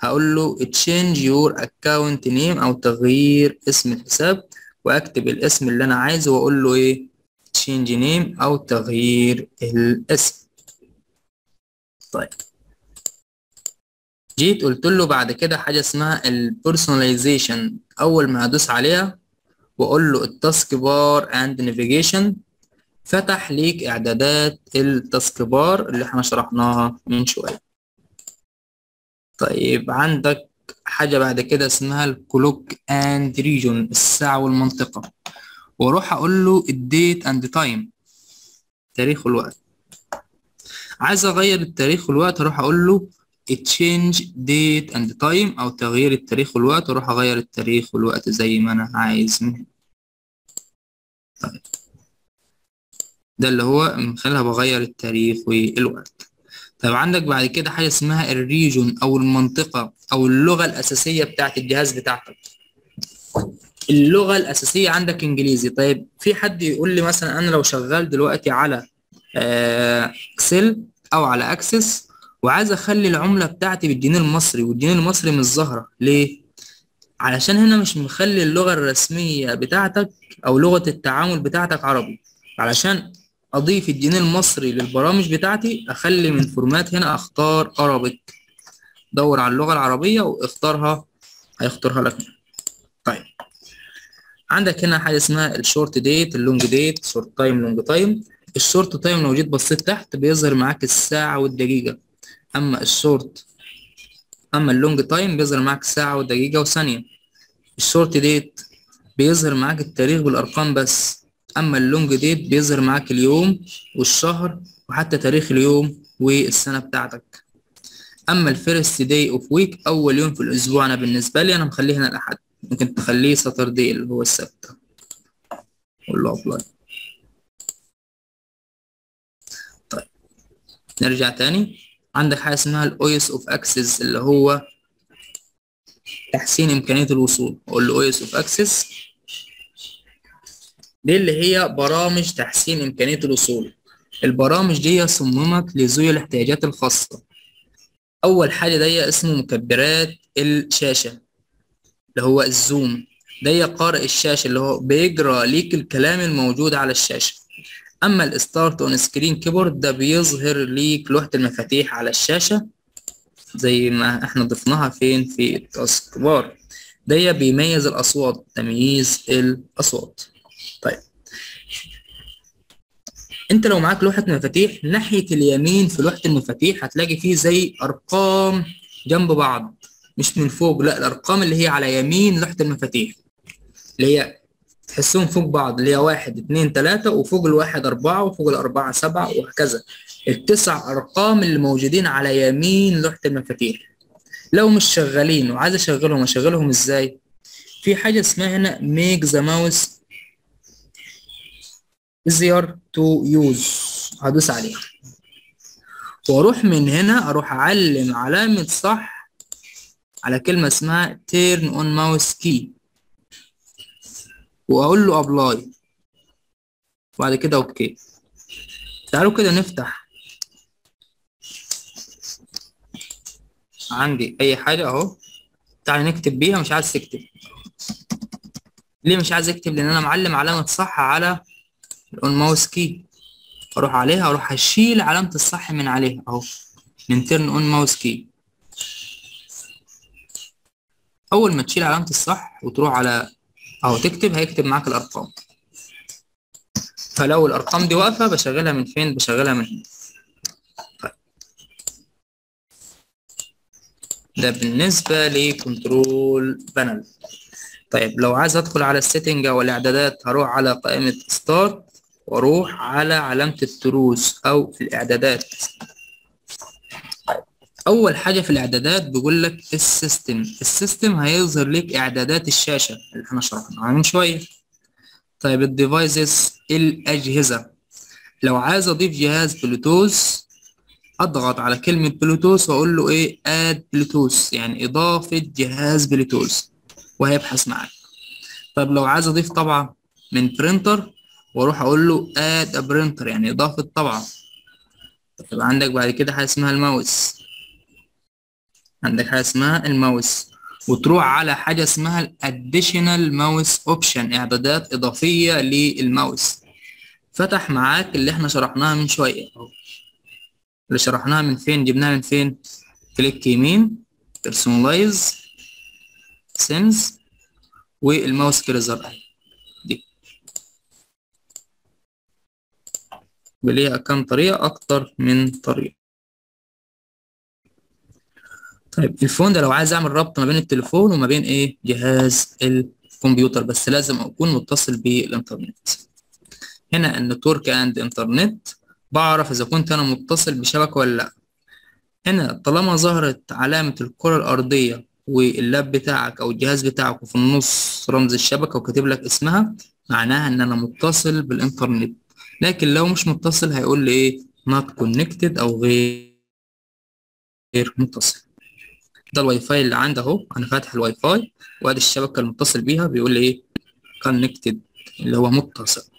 هقول له change your account name أو تغيير اسم الحساب وأكتب الاسم اللي أنا عايزه وأقول له إيه change name أو تغيير الاسم. طيب. جيت قلت له بعد كده حاجة اسمها ال personalization أول ما هدوس عليها وأقول له ال taskbar and navigation فتح ليك إعدادات ال taskbar اللي إحنا شرحناها من شوية. طيب عندك حاجة بعد كده اسمها ال clock and region الساعة والمنطقة. وأروح أقول له ال date and time تاريخ والوقت عايز أغير التاريخ والوقت هروح أقول له change date and time أو تغيير التاريخ والوقت وأروح أغير التاريخ والوقت زي ما أنا عايز من هنا طيب. ده اللي هو من خلالها بغير التاريخ والوقت. طيب عندك بعد كده حاجة اسمها ال region أو المنطقة أو اللغة الأساسية بتاعت الجهاز بتاعتك. اللغة الأساسية عندك إنجليزي. طيب في حد يقول لي مثلا أنا لو شغال دلوقتي على Excel أو على Access وعايز أخلي العملة بتاعتي بالجنيه المصري والجنيه المصري مش ظاهرة. ليه؟ علشان هنا مش مخلي اللغة الرسمية بتاعتك أو لغة التعامل بتاعتك عربي. علشان أضيف الجنيه المصري للبرامج بتاعتي أخلي من format هنا أختار Arabic دور على اللغة العربية واختارها هيختارها لك. طيب. عندك هنا حاجة اسمها ال short date ال long date short time long time ال short time لو جيت بصيت تحت بيظهر معاك الساعة والدقيقة. أما الشورت أما ال long time بيظهر معاك ساعة ودقيقة وثانية. ال short date بيظهر معاك التاريخ بالأرقام بس. أما ال long date بيظهر معاك اليوم والشهر وحتى تاريخ اليوم والسنة بتاعتك. أما ال first day of week أول يوم في الأسبوع أنا بالنسبة لي أنا مخليه هنا الاحد ممكن تخليه Saturday اللي هو السبت. قول له apply طيب نرجع تاني. عندك حاجة اسمها ال ease of access اللي هو تحسين إمكانية الوصول أقول له ease of access دي اللي هي برامج تحسين إمكانية الوصول. البرامج دي صممت لذوي الاحتياجات الخاصة. أول حاجة دي اسمه مكبرات الشاشة اللي هو ال zoom. ده قارئ الشاشة اللي هو بيقرا ليك الكلام الموجود على الشاشة. أما ال start on-screen keyboard ده بيظهر ليك لوحة المفاتيح على الشاشة زي ما إحنا ضفناها فين؟ في ال taskbar ده بيميز الأصوات تمييز الأصوات طيب انت لو معاك لوحة مفاتيح ناحية اليمين في لوحة المفاتيح هتلاقي فيه زي أرقام جنب بعض مش من فوق لا الأرقام اللي هي على يمين لوحة المفاتيح اللي هي تحسهم فوق بعض اللي هي واحد اتنين تلاتة وفوق الواحد أربعة وفوق الأربعة سبعة وهكذا التسع أرقام اللي موجودين على يمين لوحة المفاتيح لو مش شغالين وعايز أشغلهم أشغلهم إزاي؟ في حاجة اسمها هنا make the mouse easier to use. هدوس عليها وأروح من هنا أروح اعلم علامة صح على كلمة اسمها turn on mouse key. واقول له apply وبعد كده okay تعالوا كده نفتح. عندي أي حاجة أهو. تعالى نكتب بيها مش عايز تكتب. ليه مش عايز أكتب؟ لأن أنا معلم علامة صح على ال on mouse key أروح عليها أروح أشيل علامة الصح من عليها أهو من turn on mouse key أول ما تشيل علامة الصح وتروح على أهو تكتب هيكتب معاك الأرقام. فلو الأرقام دي واقفة بشغلها من فين؟ بشغلها من هنا. طيب. ده بالنسبة ل control panel. طيب لو عايز أدخل على ال setting أو الإعدادات هروح على قائمة start وأروح على علامة التروس أو الإعدادات. أول حاجة في الإعدادات بيقول لك ال system. ال system هيظهر لك إعدادات الشاشة اللي إحنا شرحناها من شوية. طيب ال devices الأجهزة. لو عايز أضيف جهاز بلوتوث أضغط على كلمة بلوتوث وأقول له إيه؟ add Bluetooth يعني إضافة جهاز بلوتوث. وهيبحث معاك. طيب لو عايز أضيف طبعة من printer وأروح أقول له add printer يعني اضافة طبعة طيب عندك بعد كده حاجة اسمها الماوس. عندك حاجة اسمها الماوس. وتروح على حاجة اسمها ال additional mouse option إعدادات إضافية للماوس. فتح معاك اللي إحنا شرحناها من شوية. اهو اللي شرحناها من فين؟ جبناها من فين؟ click يمين personalize themes وال mouse cursor اهي وليها كام طريقة؟ أكتر من طريقة. طيب ال phone ده لو عايز أعمل ربط ما بين التليفون وما بين إيه؟ جهاز الكمبيوتر بس لازم أكون متصل بالإنترنت. هنا ال network and internet بعرف إذا كنت أنا متصل بشبكة ولا لأ. هنا طالما ظهرت علامة الكرة الأرضية واللاب بتاعك أو الجهاز بتاعك وفي النص رمز الشبكة وكاتب لك اسمها معناها إن أنا متصل بالإنترنت. لكن لو مش متصل هيقول لي إيه؟ not connected أو غير متصل. ده الواي فاي اللي عندي أهو. أنا فاتح الواي فاي وأدي الشبكة المتصل بيها بيقول لي إيه؟ connected اللي هو متصل.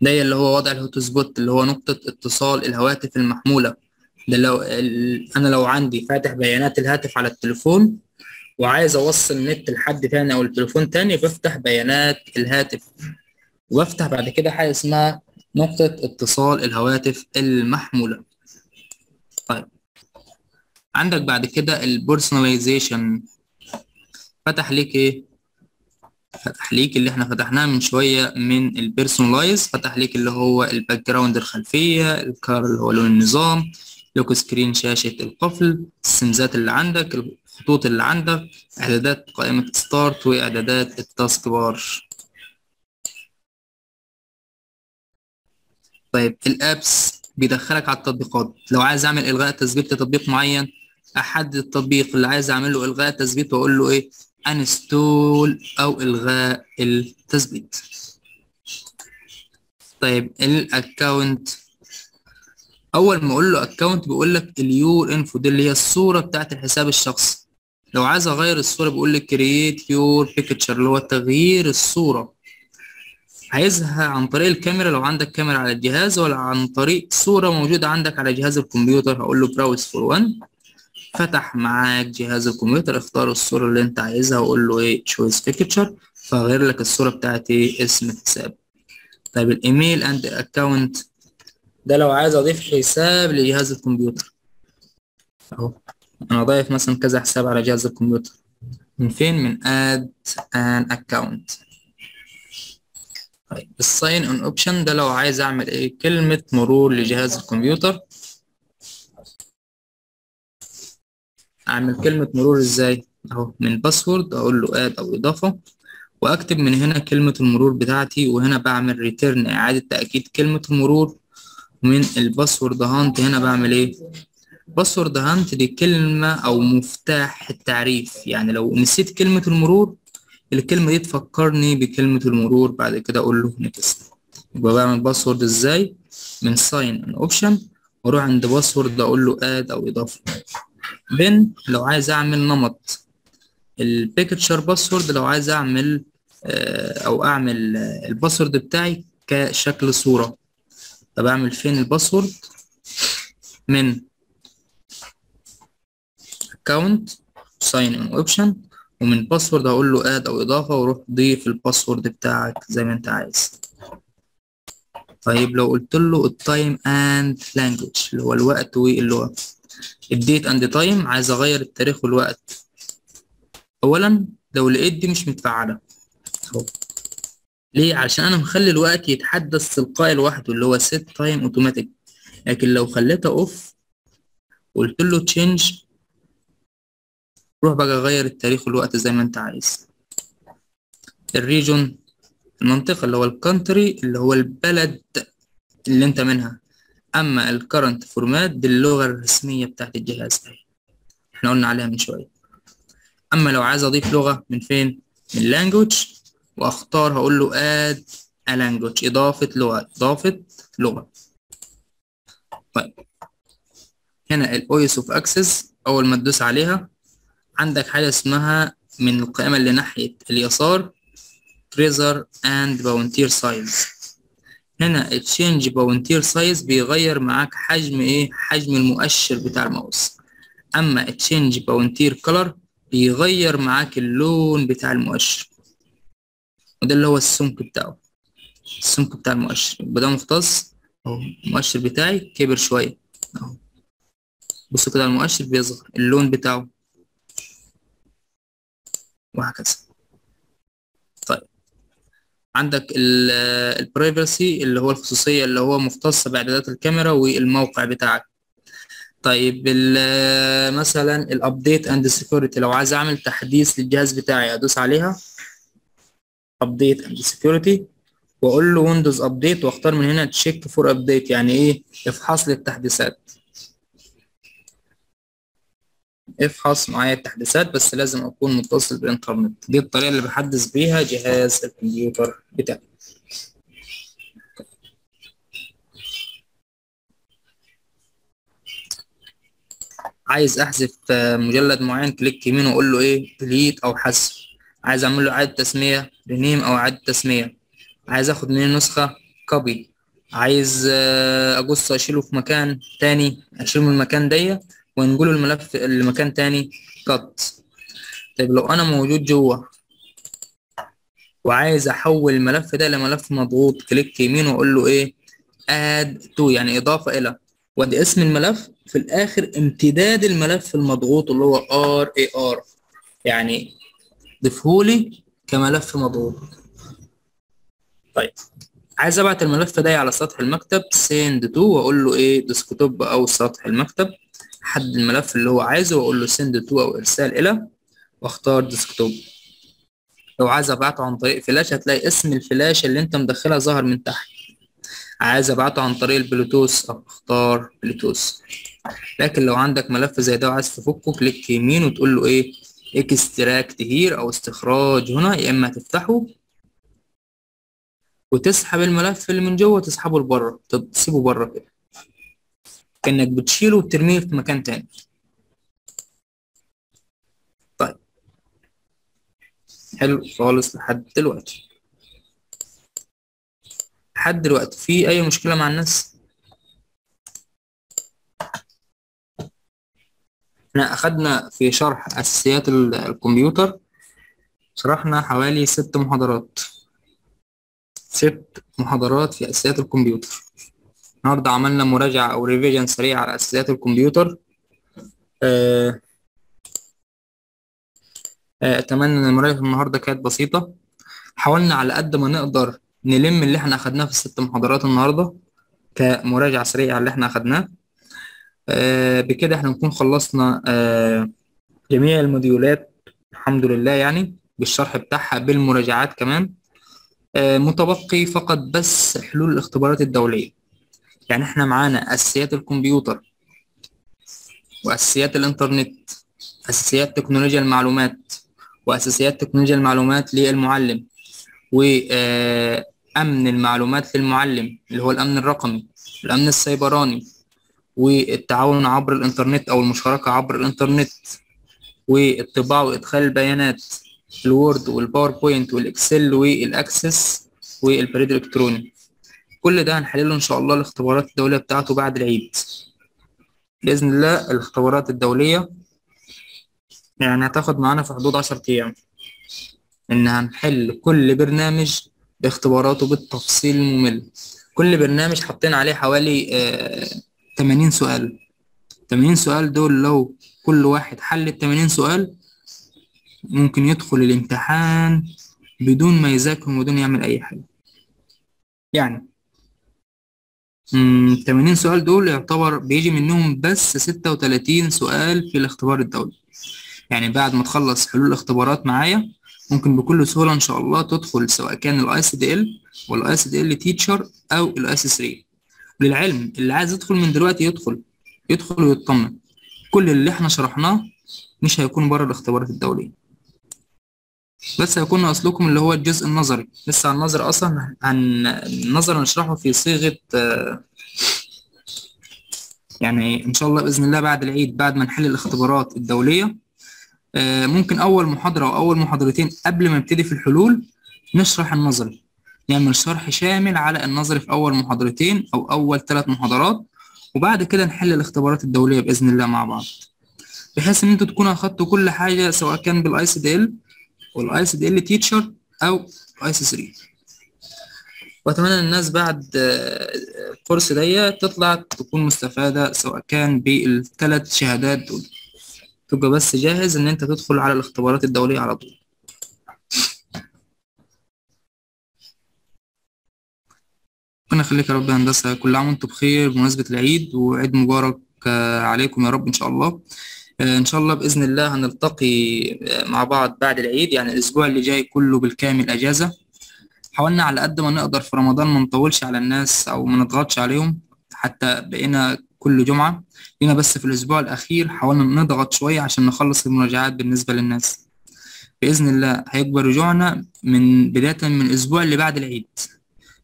ده اللي هو وضع ال hotspot اللي هو نقطة اتصال الهواتف المحمولة. ده لو. أنا لو عندي فاتح بيانات الهاتف على التليفون وعايز أوصل النت لحد تاني أو التليفون تاني بفتح بيانات الهاتف. وافتح بعد كده حاجة اسمها نقطة اتصال الهواتف المحمولة. طيب. عندك بعد كده ال personalization فتح ليك إيه؟ فتح ليك اللي إحنا فتحناه من شوية من ال personalize فتح ليك اللي هو ال background الخلفية ال color اللي هو لون النظام lock screen شاشة القفل السمزات اللي عندك الخطوط اللي عندك إعدادات قائمة start وإعدادات ال taskbar. طيب ال apps بيدخلك على التطبيقات. لو عايز أعمل إلغاء تثبيت لتطبيق معين أحدد التطبيق اللي عايز أعمل له إلغاء تثبيت وأقول له إيه؟ uninstall أو إلغاء التثبيت. طيب ال account. أول ما أقول له account بيقول لك ال your info دي اللي هي الصورة بتاعت الحساب الشخصي. لو عايز أغير الصورة بيقول لي create your picture اللي هو تغيير الصورة. عايزها عن طريق الكاميرا لو عندك كاميرا على الجهاز ولا عن طريق صورة موجودة عندك على جهاز الكمبيوتر هقول له browse for one. فتح معاك جهاز الكمبيوتر اختار الصورة اللي انت عايزها وقول له إيه choose picture فغير لك الصورة بتاعت إيه اسم الحساب طيب ال email and account ده لو عايز أضيف حساب لجهاز الكمبيوتر. أهو أنا ضايف مثلا كذا حساب على جهاز الكمبيوتر. من فين؟ من add an account. طيب ال sign in option ده لو عايز أعمل إيه؟ كلمة مرور لجهاز الكمبيوتر. أعمل كلمة مرور إزاي؟ أهو من password أقول له add أو إضافة. وأكتب من هنا كلمة المرور بتاعتي وهنا بعمل re-enter إعادة تأكيد كلمة المرور من ال password hint هنا بعمل إيه؟ password hint دي كلمة أو مفتاح التعريف. يعني لو نسيت كلمة المرور الكلمة دي تفكرني بكلمة المرور بعد كده أقول له next يبقى بعمل password إزاي؟ من sign in option وأروح عند password أقول له add أو إضافة. PIN لو عايز أعمل نمط. ال picture password لو عايز أعمل أو أعمل ال password بتاعي كشكل صورة. طب أعمل فين ال password من account sign in option. ومن password هقول له add أو إضافة وأروح ضيف ال password بتاعك زي ما أنت عايز. طيب لو قلت له ال time and language اللي هو الوقت واللغة. ال date and time عايز أغير التاريخ والوقت. اولا لو لقيت دي مش متفعلة. أهو. ليه؟ عشان أنا مخلي الوقت يتحدث تلقائي لوحده اللي هو set time automatic. لكن لو خليتها off وقلت له change روح بقى غير التاريخ والوقت زي ما انت عايز. ال region المنطقة اللي هو ال country اللي هو البلد اللي انت منها. أما ال current format دي اللغة الرسمية بتاعت الجهاز. اهي إحنا قلنا عليها من شوية. أما لو عايز أضيف لغة من فين؟ من language وأختار هقول له add a language إضافة لغة إضافة لغة. طيب. هنا ال ease of access أول ما تدوس عليها عندك حاجة اسمها من القائمة اللي ناحية اليسار cursor and pointer size هنا change pointer size بيغير معاك حجم إيه؟ حجم المؤشر بتاع الماوس. أما change pointer color بيغير معاك اللون بتاع المؤشر. وده اللي هو السمك بتاعه. السمك بتاع المؤشر. يبقى ده مختص. أهو. المؤشر بتاعي كبر شوية. أهو. بصوا كده المؤشر بيظهر. اللون بتاعه. وهكذا. طيب. عندك ال privacy اللي هو الخصوصية اللي هو مختص بإعدادات الكاميرا والموقع بتاعك. طيب مثلا ال update and security لو عايز أعمل تحديث للجهاز بتاعي أدوس عليها. update and security وأقول له Windows update وأختار من هنا check for update يعني إيه؟ إفحص لي التحديثات افحص معايا التحديثات بس لازم أكون متصل بالإنترنت. دي الطريقة اللي بحدث بيها جهاز الكمبيوتر بتاعي. عايز أحذف مجلد معين click يمين وأقول له إيه delete أو حذف. عايز أعمل له إعادة تسمية rename أو إعادة تسمية. عايز أخد منه نسخة copy عايز اقص اشيله في مكان تاني أشيله من المكان دي ونقوله الملف لمكان تاني cut طيب لو أنا موجود جوه وعايز أحول الملف ده لملف مضغوط click يمين وأقول له إيه؟ add to يعني إضافة إلى. وأدي اسم الملف في الآخر امتداد الملف المضغوط اللي هو RAR يعني ضيفهولي كملف مضغوط. طيب عايز أبعت الملف ده على سطح المكتب send to وأقول له إيه؟ desktop أو سطح المكتب. حدد الملف اللي هو عايزه واقول له send to أو إرسال إلى واختار desktop لو عايز أبعته عن طريق فلاش هتلاقي اسم الفلاش اللي أنت مدخلها ظاهر من تحت. عايز أبعته عن طريق البلوتوث أختار بلوتوث. لكن لو عندك ملف زي ده وعايز تفكه click يمين وتقول له إيه؟ extract here أو استخراج هنا يا إما تفتحه وتسحب الملف اللي من جوه تسحبه لبره. تسيبه بره كده. كأنك بتشيله وترميه في مكان تاني. طيب. حلو خالص لحد دلوقتي. لحد دلوقتي. في أي مشكلة مع الناس؟ إحنا أخدنا في شرح أساسيات الكمبيوتر. شرحنا حوالي ست محاضرات. ست محاضرات في أساسيات الكمبيوتر. النهارده عملنا مراجعة أو ريفيجن سريع على أساسيات الكمبيوتر. أه أتمنى إن مراجعه النهارده كانت بسيطة. حاولنا على قد ما نقدر نلم اللي إحنا أخدناه في الست محاضرات النهارده كمراجعة سريعة اللي إحنا أخدناه. أه بكده إحنا نكون خلصنا جميع الموديولات الحمد لله يعني بالشرح بتاعها بالمراجعات كمان. آه، متبقي فقط بس حلول الاختبارات الدولية. يعني إحنا معانا أساسيات الكمبيوتر وأساسيات الإنترنت أساسيات تكنولوجيا المعلومات وأساسيات تكنولوجيا المعلومات للمعلم وأمن المعلومات للمعلم اللي هو الأمن الرقمي الأمن السيبراني والتعاون عبر الإنترنت أو المشاركة عبر الإنترنت والطباعة وإدخال البيانات الوورد والباوربوينت والإكسل والأكسس والبريد الإلكتروني. كل ده هنحلله إن شاء الله الاختبارات الدولية بتاعته بعد العيد. بإذن الله الاختبارات الدولية يعني هتاخد معانا في حدود عشر أيام. إن هنحل كل برنامج باختباراته بالتفصيل الممل. كل برنامج حاطين عليه حوالي آه 80 سؤال. 80 سؤال دول لو كل واحد حل ال 80 سؤال ممكن يدخل الامتحان بدون ما يذاكر وبدون يعمل أي حاجة. يعني مم، 80 سؤال دول يعتبر بيجي منهم بس 36 سؤال في الاختبار الدولي. يعني بعد ما تخلص حلول الاختبارات معايا ممكن بكل سهولة إن شاء الله تدخل سواء كان الاي سي دي ال ولا اي سي دي ال تيتشر أو الاي سي 3 للعلم اللي عايز يدخل من دلوقتي يدخل يدخل ويطمن. كل اللي إحنا شرحناه مش هيكون بره الاختبارات الدولية. بس هيكون ناقص لكم اللي هو الجزء النظري. لسه على النظري أصلا عن النظر هنشرحه في صيغة آه، يعني إن شاء الله بإذن الله بعد العيد بعد ما نحل الاختبارات الدولية آه، ممكن أول محاضرة أو أول محاضرتين قبل ما نبتدي في الحلول نشرح النظري. نعمل شرح شامل على النظري في أول محاضرتين أو أول ثلاث محاضرات وبعد كده نحل الاختبارات الدولية بإذن الله مع بعض. بحيث إن أنتوا تكونوا أخدتوا كل حاجة سواء كان بالآي سي دي إل والاي سي دي ال تيتشر أو اي سي 3 وأتمنى إن الناس بعد آه، الكورس ده تطلع تكون مستفادة سواء كان بالثلاث شهادات دول. تبقى بس جاهز إن أنت تدخل على الاختبارات الدولية على طول. ربنا يخليك يا رب يا هندسة. كل عام وأنتم بخير بمناسبة العيد وعيد مبارك آه، عليكم يا رب إن شاء الله. آه، إن شاء الله بإذن الله هنلتقي آه، مع بعض بعد العيد يعني الأسبوع اللي جاي كله بالكامل أجازة. حاولنا على قد ما نقدر في رمضان ما نطولش على الناس أو ما نضغطش عليهم حتى بقينا كل جمعة. هنا بس في الأسبوع الأخير حاولنا نضغط شوية عشان نخلص المراجعات بالنسبة للناس. بإذن الله هيكبر رجوعنا من بداية من الأسبوع اللي بعد العيد.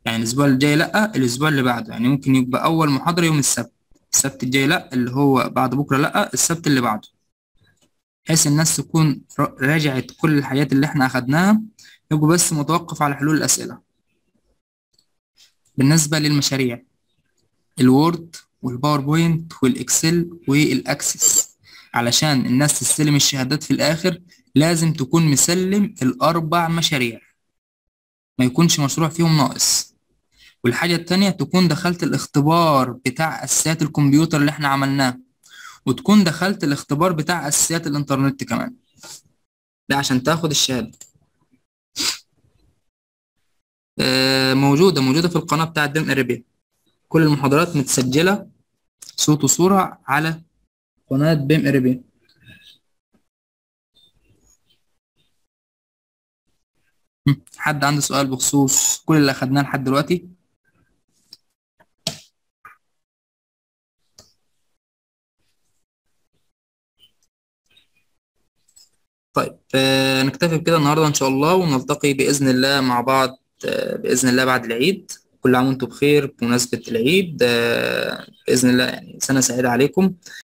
يعني الأسبوع الجاي لأ الأسبوع اللي بعده. يعني ممكن يبقى أول محاضرة يوم السبت. السبت الجاي لأ اللي هو بعد بكرة لأ السبت اللي بعده. بحيث الناس تكون را- راجعت كل الحاجات اللي إحنا أخدناها يبقى بس متوقف على حلول الأسئلة. بالنسبة للمشاريع الوورد والباوربوينت والإكسل والأكسس. علشان الناس تستلم الشهادات في الآخر لازم تكون مسلم الأربع مشاريع. ما يكونش مشروع فيهم ناقص. والحاجة التانية تكون دخلت الاختبار بتاع أساسيات الكمبيوتر اللي إحنا عملناه وتكون دخلت الاختبار بتاع أساسيات الإنترنت كمان. ده عشان تاخد الشهادة. آه، موجودة موجودة في القناة بتاعت ديم أريبيا. كل المحاضرات متسجلة صوت وصورة على قناة بيم أريبيا. هم، حد عنده سؤال بخصوص كل اللي أخدناه لحد دلوقتي؟ طيب آه، نكتفي بكده النهاردة إن شاء الله ونلتقي بإذن الله مع بعض آه، بإذن الله بعد العيد. كل عام وأنتم بخير بمناسبة العيد آه، بإذن الله يعني سنة سعيدة عليكم.